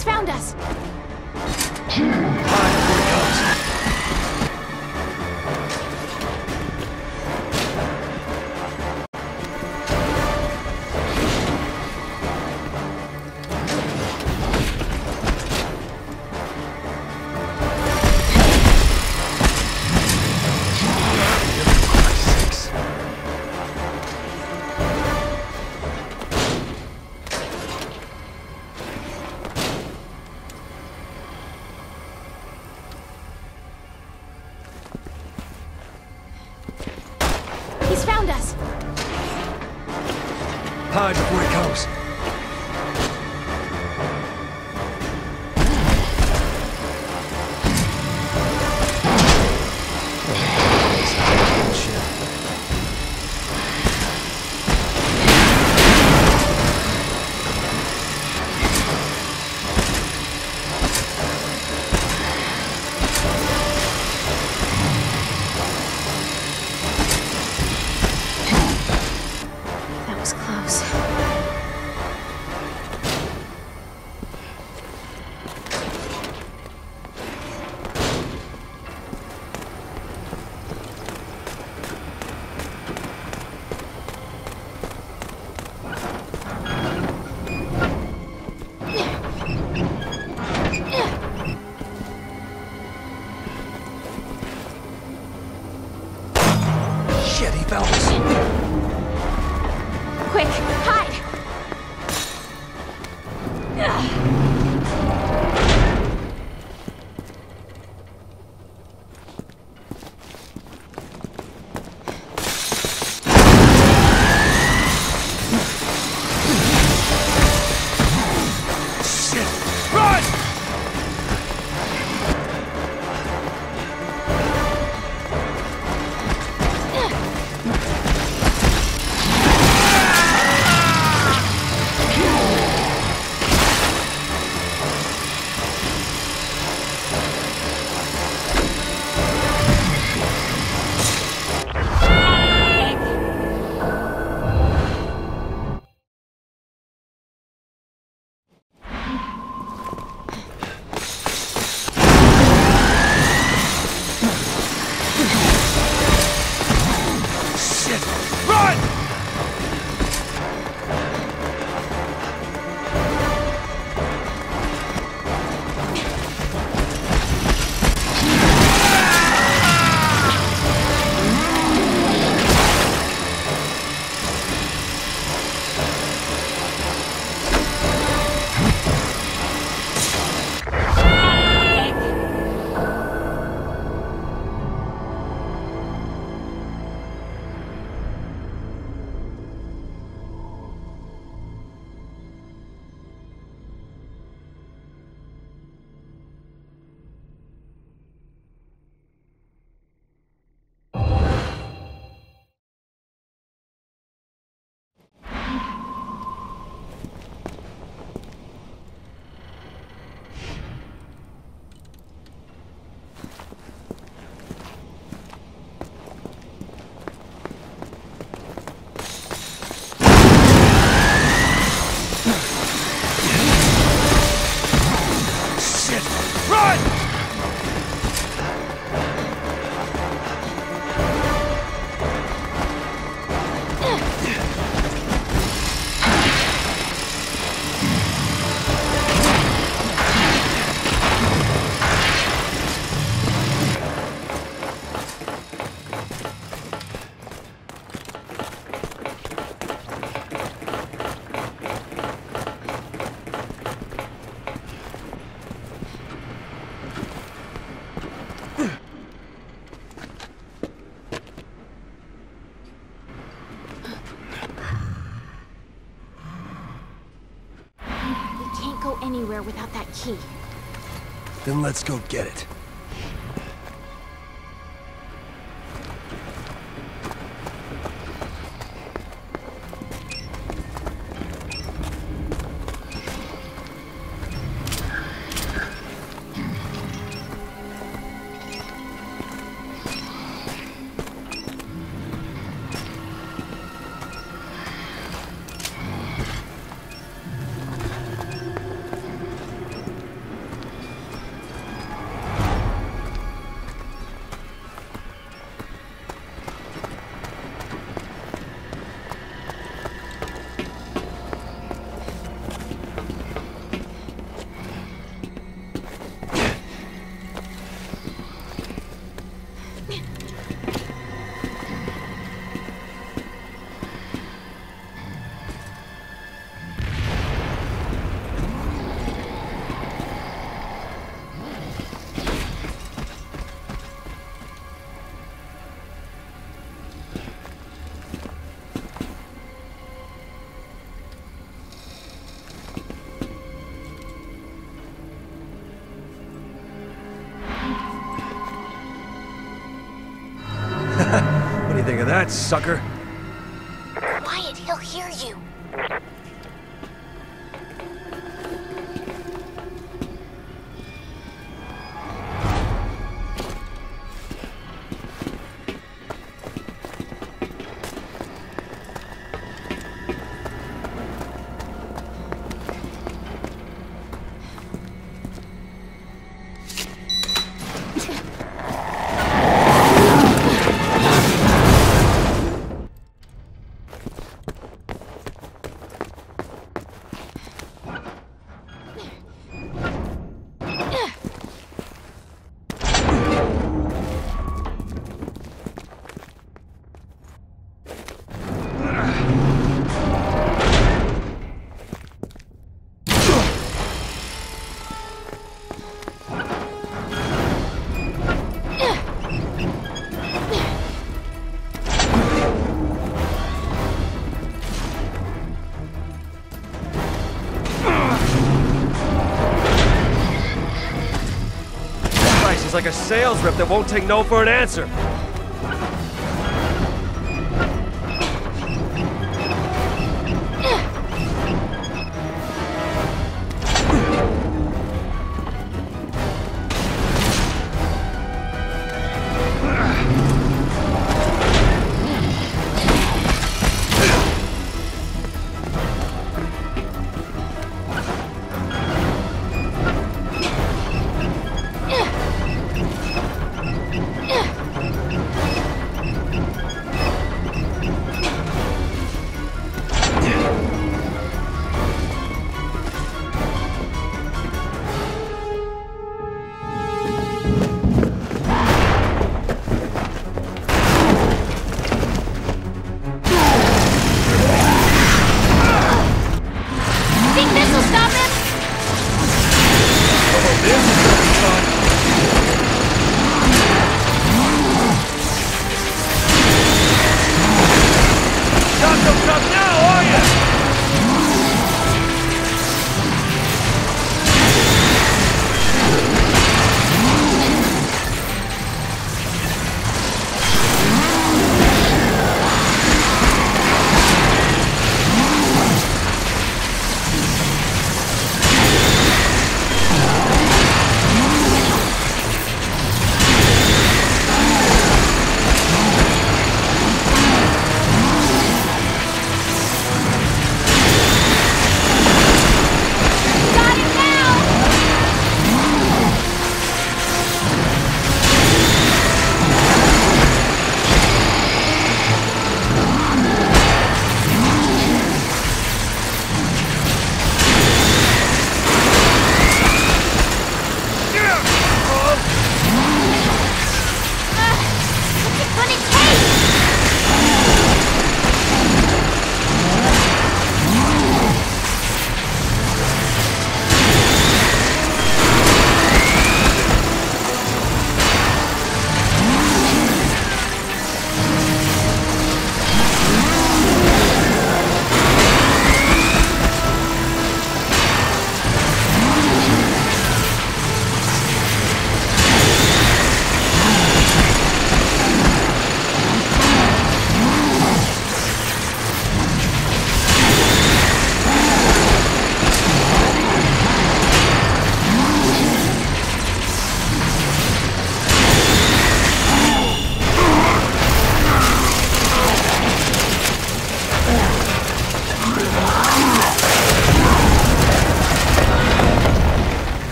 Speaker 2: He's found us. Key.
Speaker 11: Then let's go get it.
Speaker 2: Sucker?
Speaker 8: Like a sales rep that won't take no for an answer.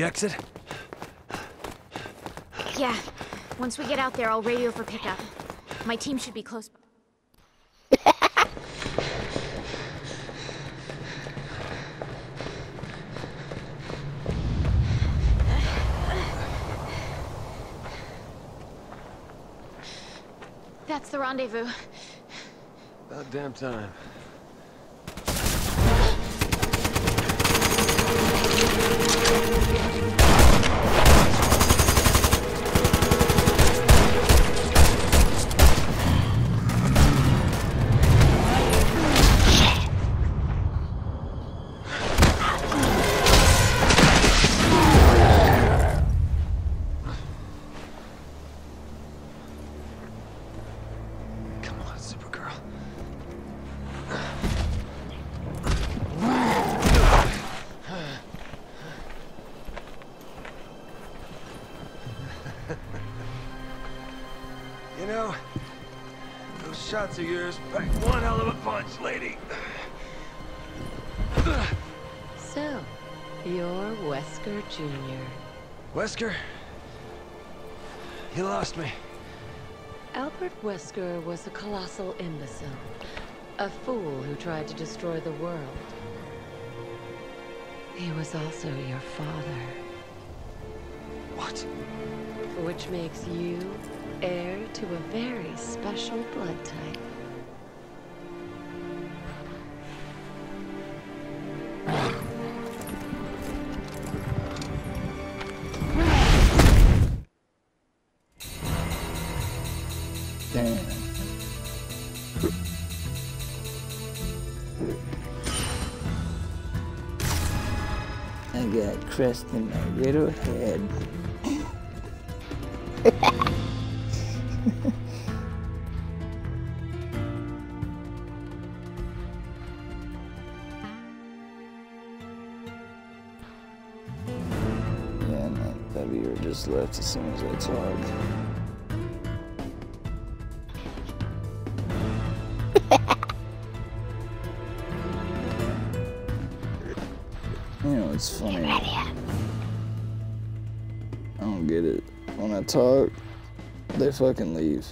Speaker 2: The exit?
Speaker 3: Yeah. Once we get out there, I'll radio for pickup. My team should be close. by. That's the rendezvous.
Speaker 2: About damn time. Of yours packed one hell of a punch, lady.
Speaker 12: So, you're Wesker Jr.
Speaker 2: Wesker, you lost me.
Speaker 12: Albert Wesker was a colossal imbecile. A fool who tried to destroy the world. He was also your father.
Speaker 2: What?
Speaker 12: Which makes you heir to a very special blood type.
Speaker 1: Got crust in my little head. yeah, that, viewer just left as soon as I talked. You know, it's funny. Talk, they fucking leave.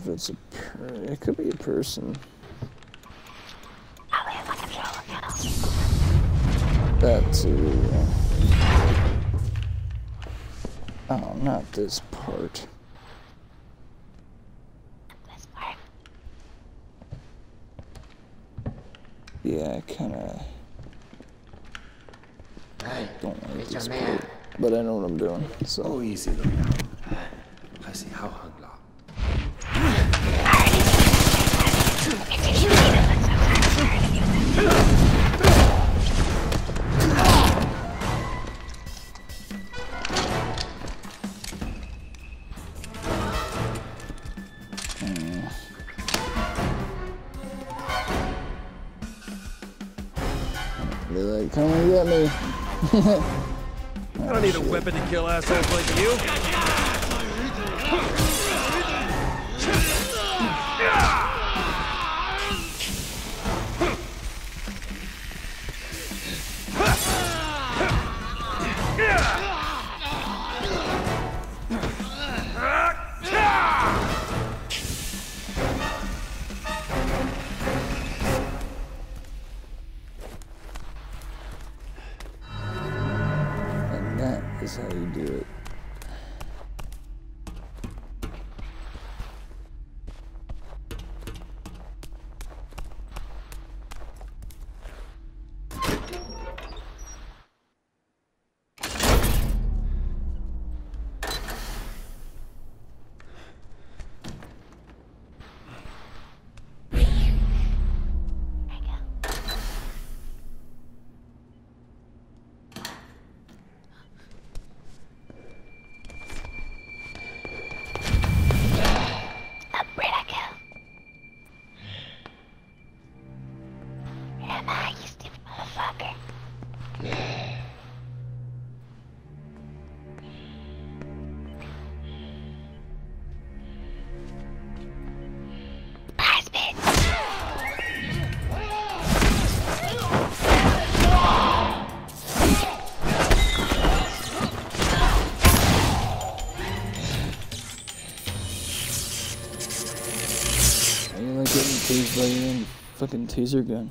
Speaker 1: If it's a per it could be a person.
Speaker 4: Probably a troll account.
Speaker 1: That too. Oh, not this part.
Speaker 4: This part.
Speaker 1: Yeah, I kinda
Speaker 13: Hey,
Speaker 1: don't like this
Speaker 13: your man.
Speaker 1: part. But I know what I'm doing, so.
Speaker 13: Oh, easy look now.
Speaker 1: Fucking taser gun.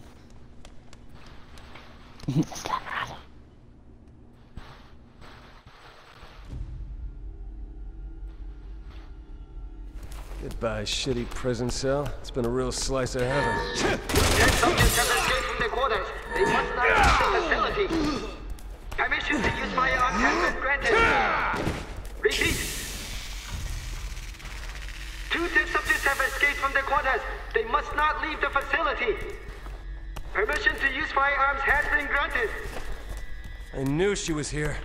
Speaker 9: Goodbye, shitty prison cell. It's been a real slice of heaven.
Speaker 14: Ten subjects have escaped from their quarters. They must not leave the facility. Permission to use firearms has been granted. Repeat. Two dead subjects have escaped from their quarters. They must not leave the facility. Permission to use firearms has been granted.
Speaker 9: I knew she was here.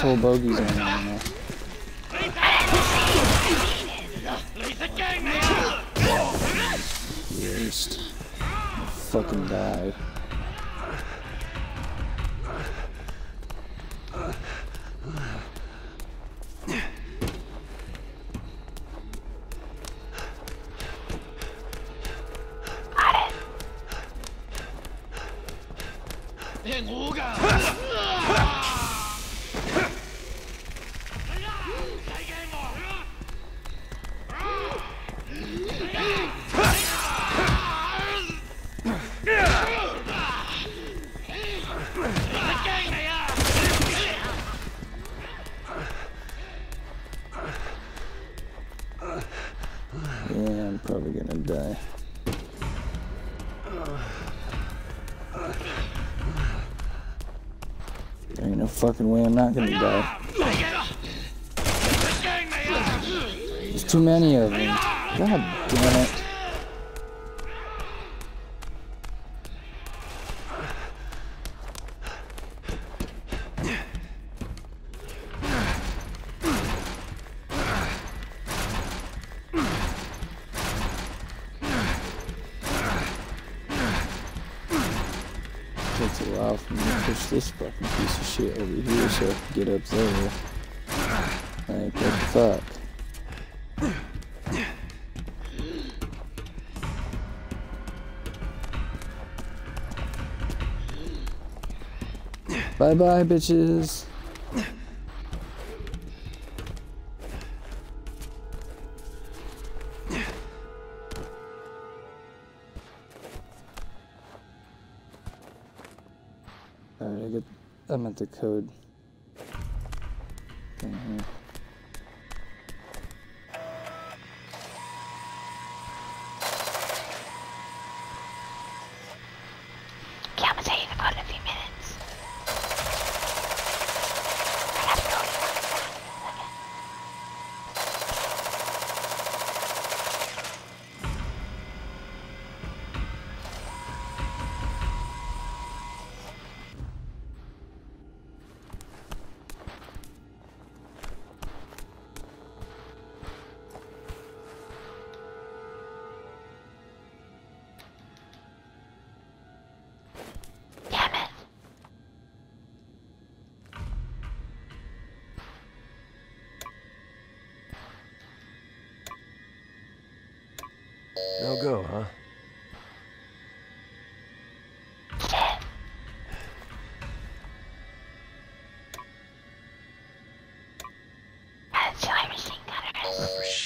Speaker 1: Asshole bogeys on I'm not gonna die. There's too many of them. God damn it. Takes a for me to push this fucking piece of shit over here so I can get up there. Like, what the fuck? Bye bye, bitches. The code.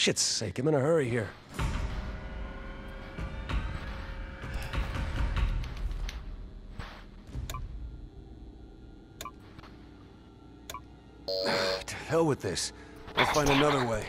Speaker 2: Shit's sake, I'm in a hurry here. to hell with this. I'll find another way.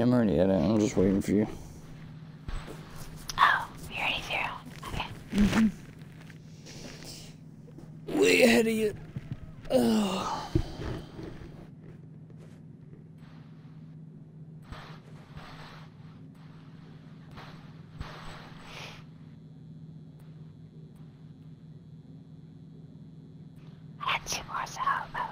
Speaker 4: I'm
Speaker 1: already at it. I'm just waiting for you.
Speaker 4: Oh, we already through. Okay.
Speaker 1: Way ahead of you. Ugh.
Speaker 4: I had two more out, by the way.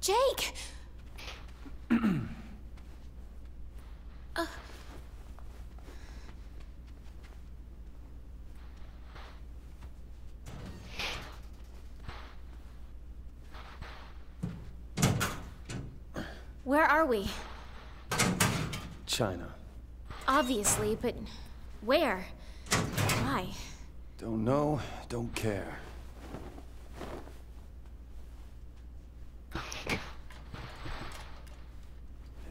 Speaker 3: Jake! uh, where are we?
Speaker 2: China.
Speaker 3: Obviously, but where? Why?
Speaker 2: Don't know, don't care.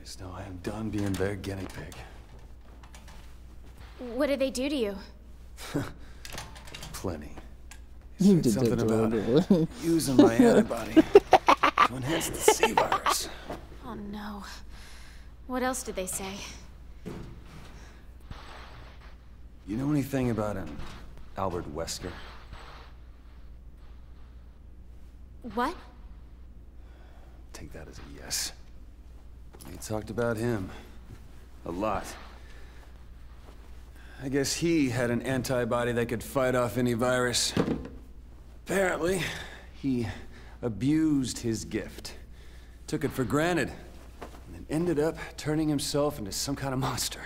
Speaker 2: Just know I am done being their guinea pig.
Speaker 3: What did they do to you?
Speaker 2: Plenty.
Speaker 1: You
Speaker 2: Said
Speaker 1: did
Speaker 2: something
Speaker 1: that to
Speaker 2: about
Speaker 1: her.
Speaker 2: using my antibody to enhance the C virus.
Speaker 3: Oh no. What else did they say?
Speaker 2: You know anything about an Albert Wesker?
Speaker 3: What?
Speaker 2: Take that as a yes. We talked about him. A lot. I guess he had an antibody that could fight off any virus. Apparently, he abused his gift. Took it for granted. Ended up turning himself into some kind of monster.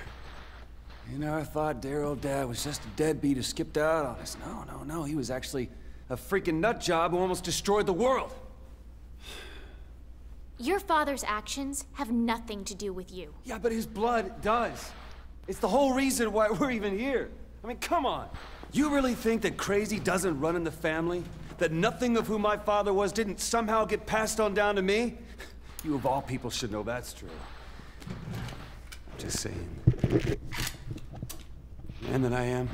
Speaker 2: You know, I thought Daryl Dad was just a deadbeat who skipped out on us. No, no, no. He was actually a freaking nut job who almost destroyed the world.
Speaker 3: Your father's actions have nothing to do with you.
Speaker 2: Yeah, but his blood does. It's the whole reason why we're even here. I mean, come on. You really think that crazy doesn't run in the family? That nothing of who my father was didn't somehow get passed on down to me? You of all people should know that's true. I'm just saying. Man that I am.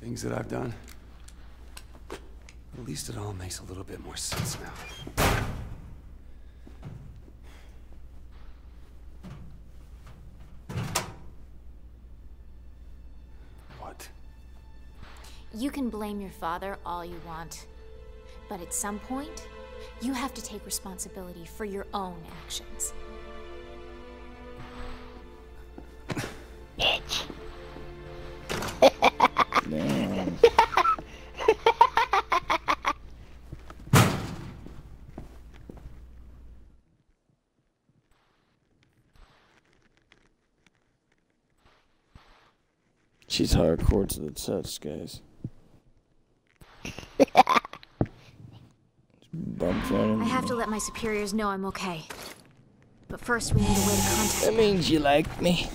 Speaker 2: Things that I've done. At least it all makes a little bit more sense now. What?
Speaker 3: You can blame your father all you want. But at some point, you have to take responsibility for your own actions.
Speaker 4: Bitch.
Speaker 1: She's hardcore to the touch, guys. Bumps right in
Speaker 3: I have to let my superiors know I'm okay. But first, we need a way to contact
Speaker 1: That means you like me.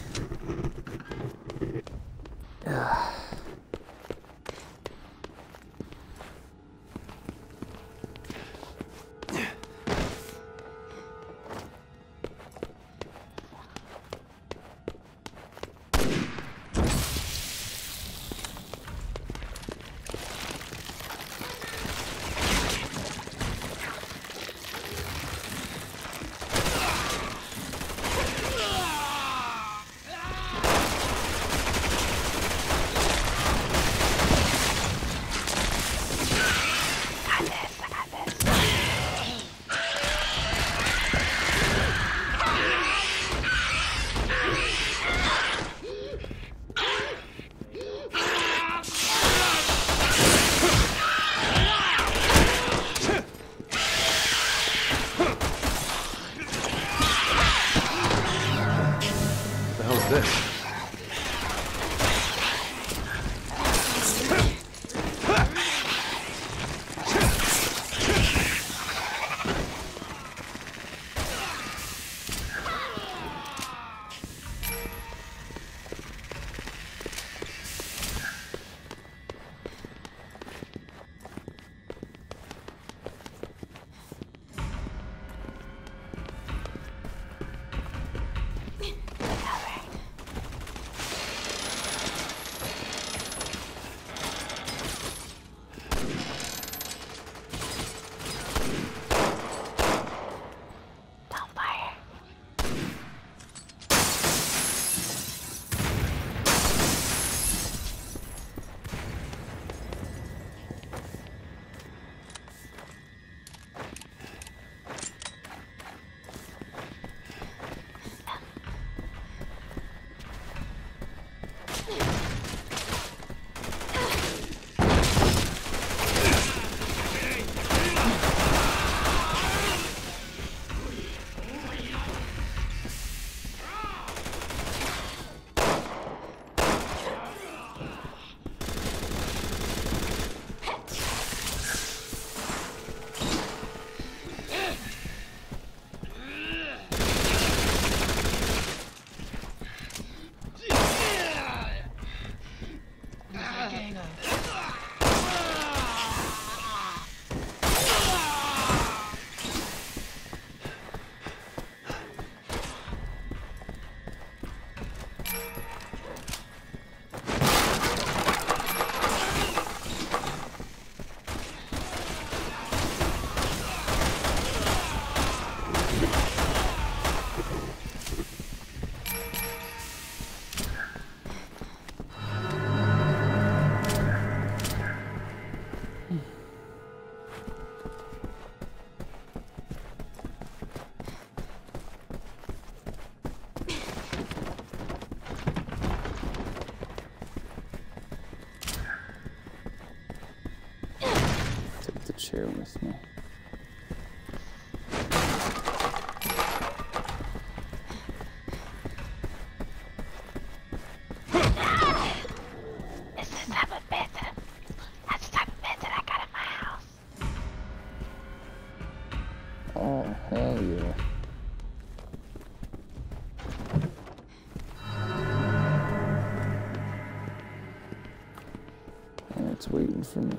Speaker 1: It's waiting for me.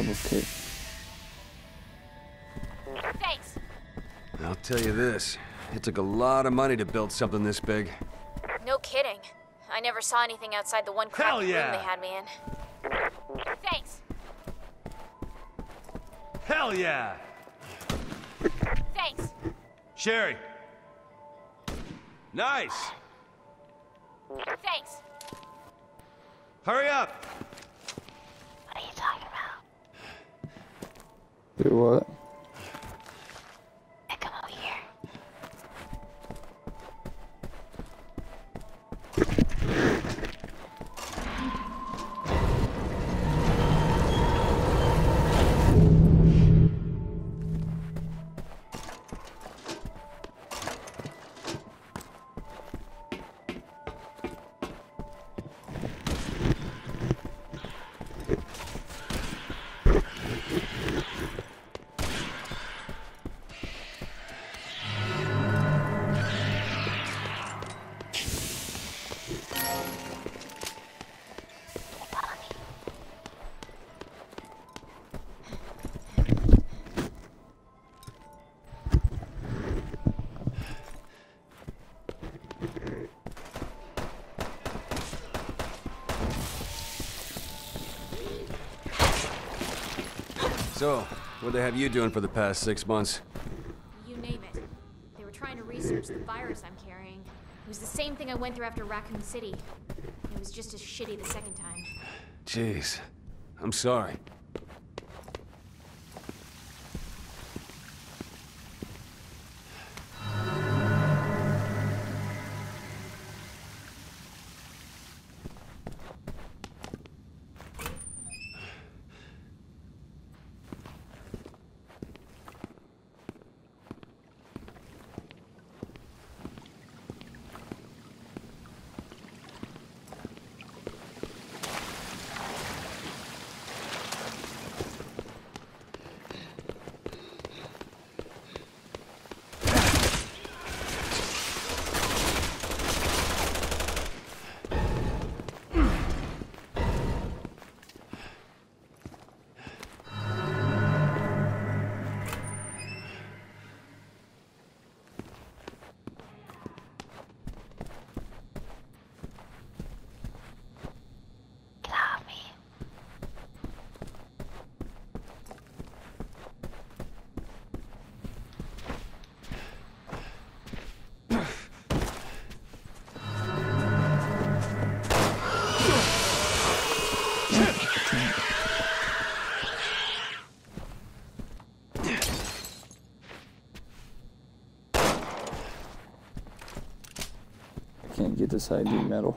Speaker 1: Double kick.
Speaker 3: Thanks.
Speaker 2: I'll tell you this. It took a lot of money to build something this big.
Speaker 3: No kidding. I never saw anything outside the one
Speaker 2: Hell
Speaker 3: crappy
Speaker 2: yeah.
Speaker 3: room they had me in. Thanks.
Speaker 4: Hell yeah!
Speaker 3: Thanks.
Speaker 4: Sherry. Nice.
Speaker 15: What
Speaker 2: they have you doing for the past six months?
Speaker 3: You name it. They were trying to research the virus I'm carrying. It was the same thing I went through after Raccoon City. It was just as shitty the second time.
Speaker 2: Jeez. I'm sorry.
Speaker 1: Can't get this ID metal.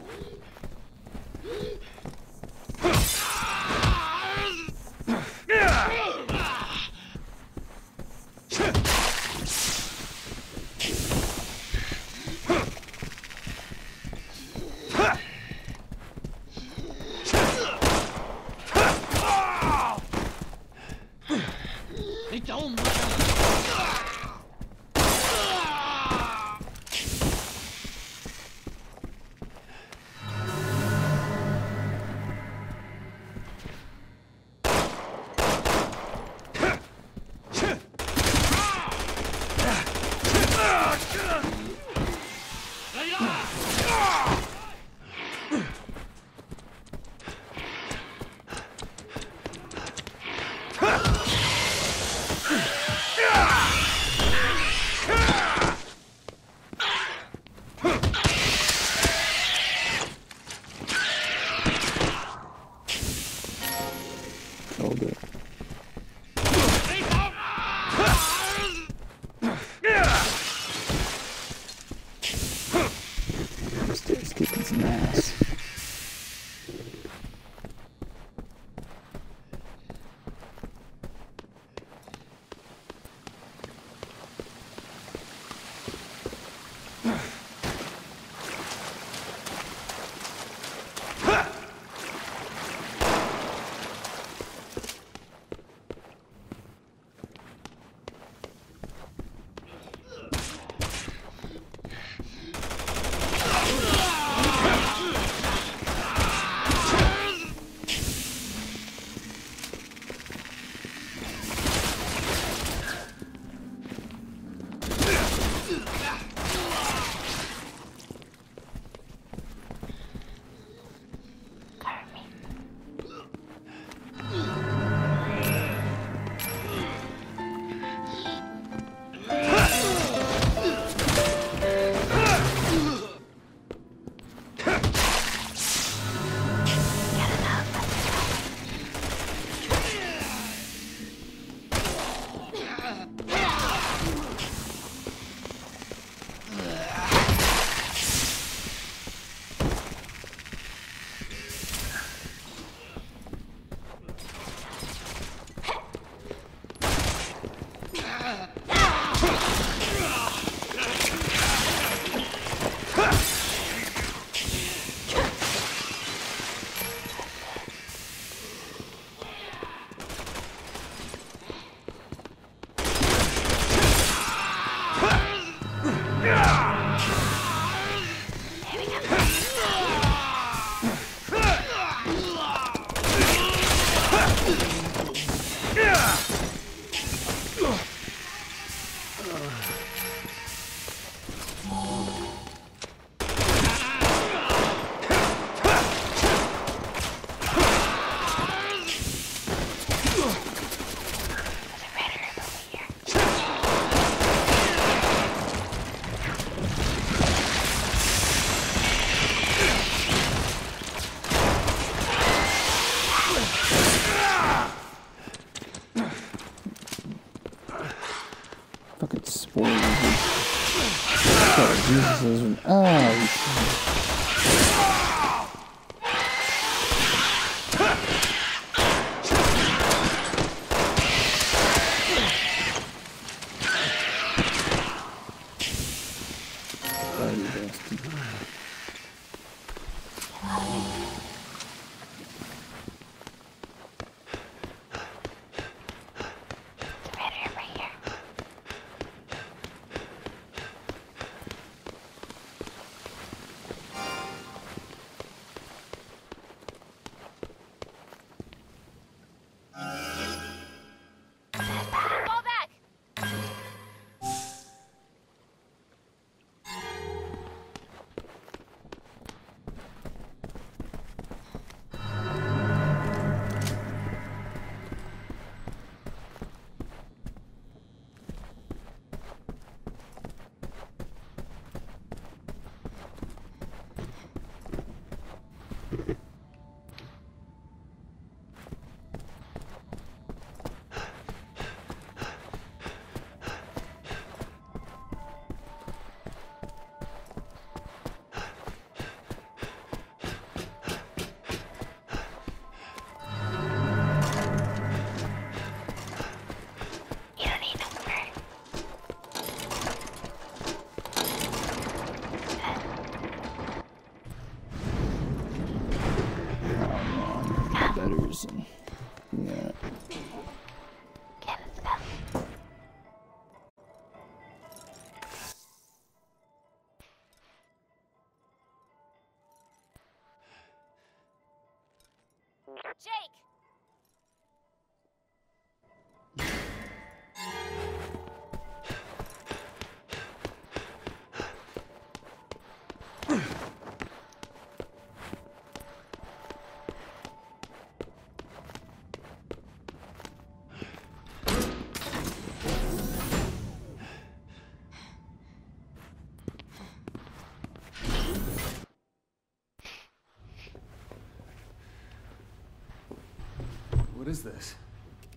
Speaker 2: What is this?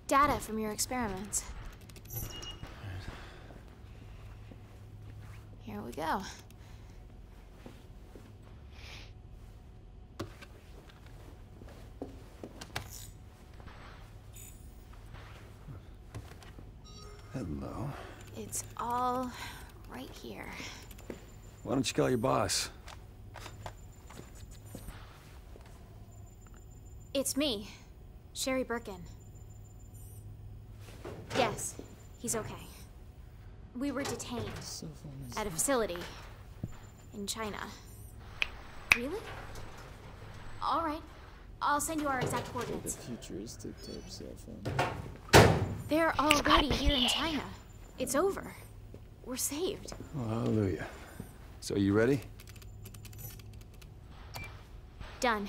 Speaker 3: Data from your experiments. Here we go.
Speaker 2: Hello.
Speaker 3: It's all right here.
Speaker 2: Why don't you call your boss?
Speaker 3: It's me. Sherry Birkin. Yes, he's okay. We were detained at a facility in China. Really? All right. I'll send you our exact
Speaker 1: The
Speaker 3: coordinates.
Speaker 1: futuristic type cell phone.
Speaker 3: They're already here in China. It's over. We're saved.
Speaker 2: Oh, hallelujah. So are you ready?
Speaker 3: Done.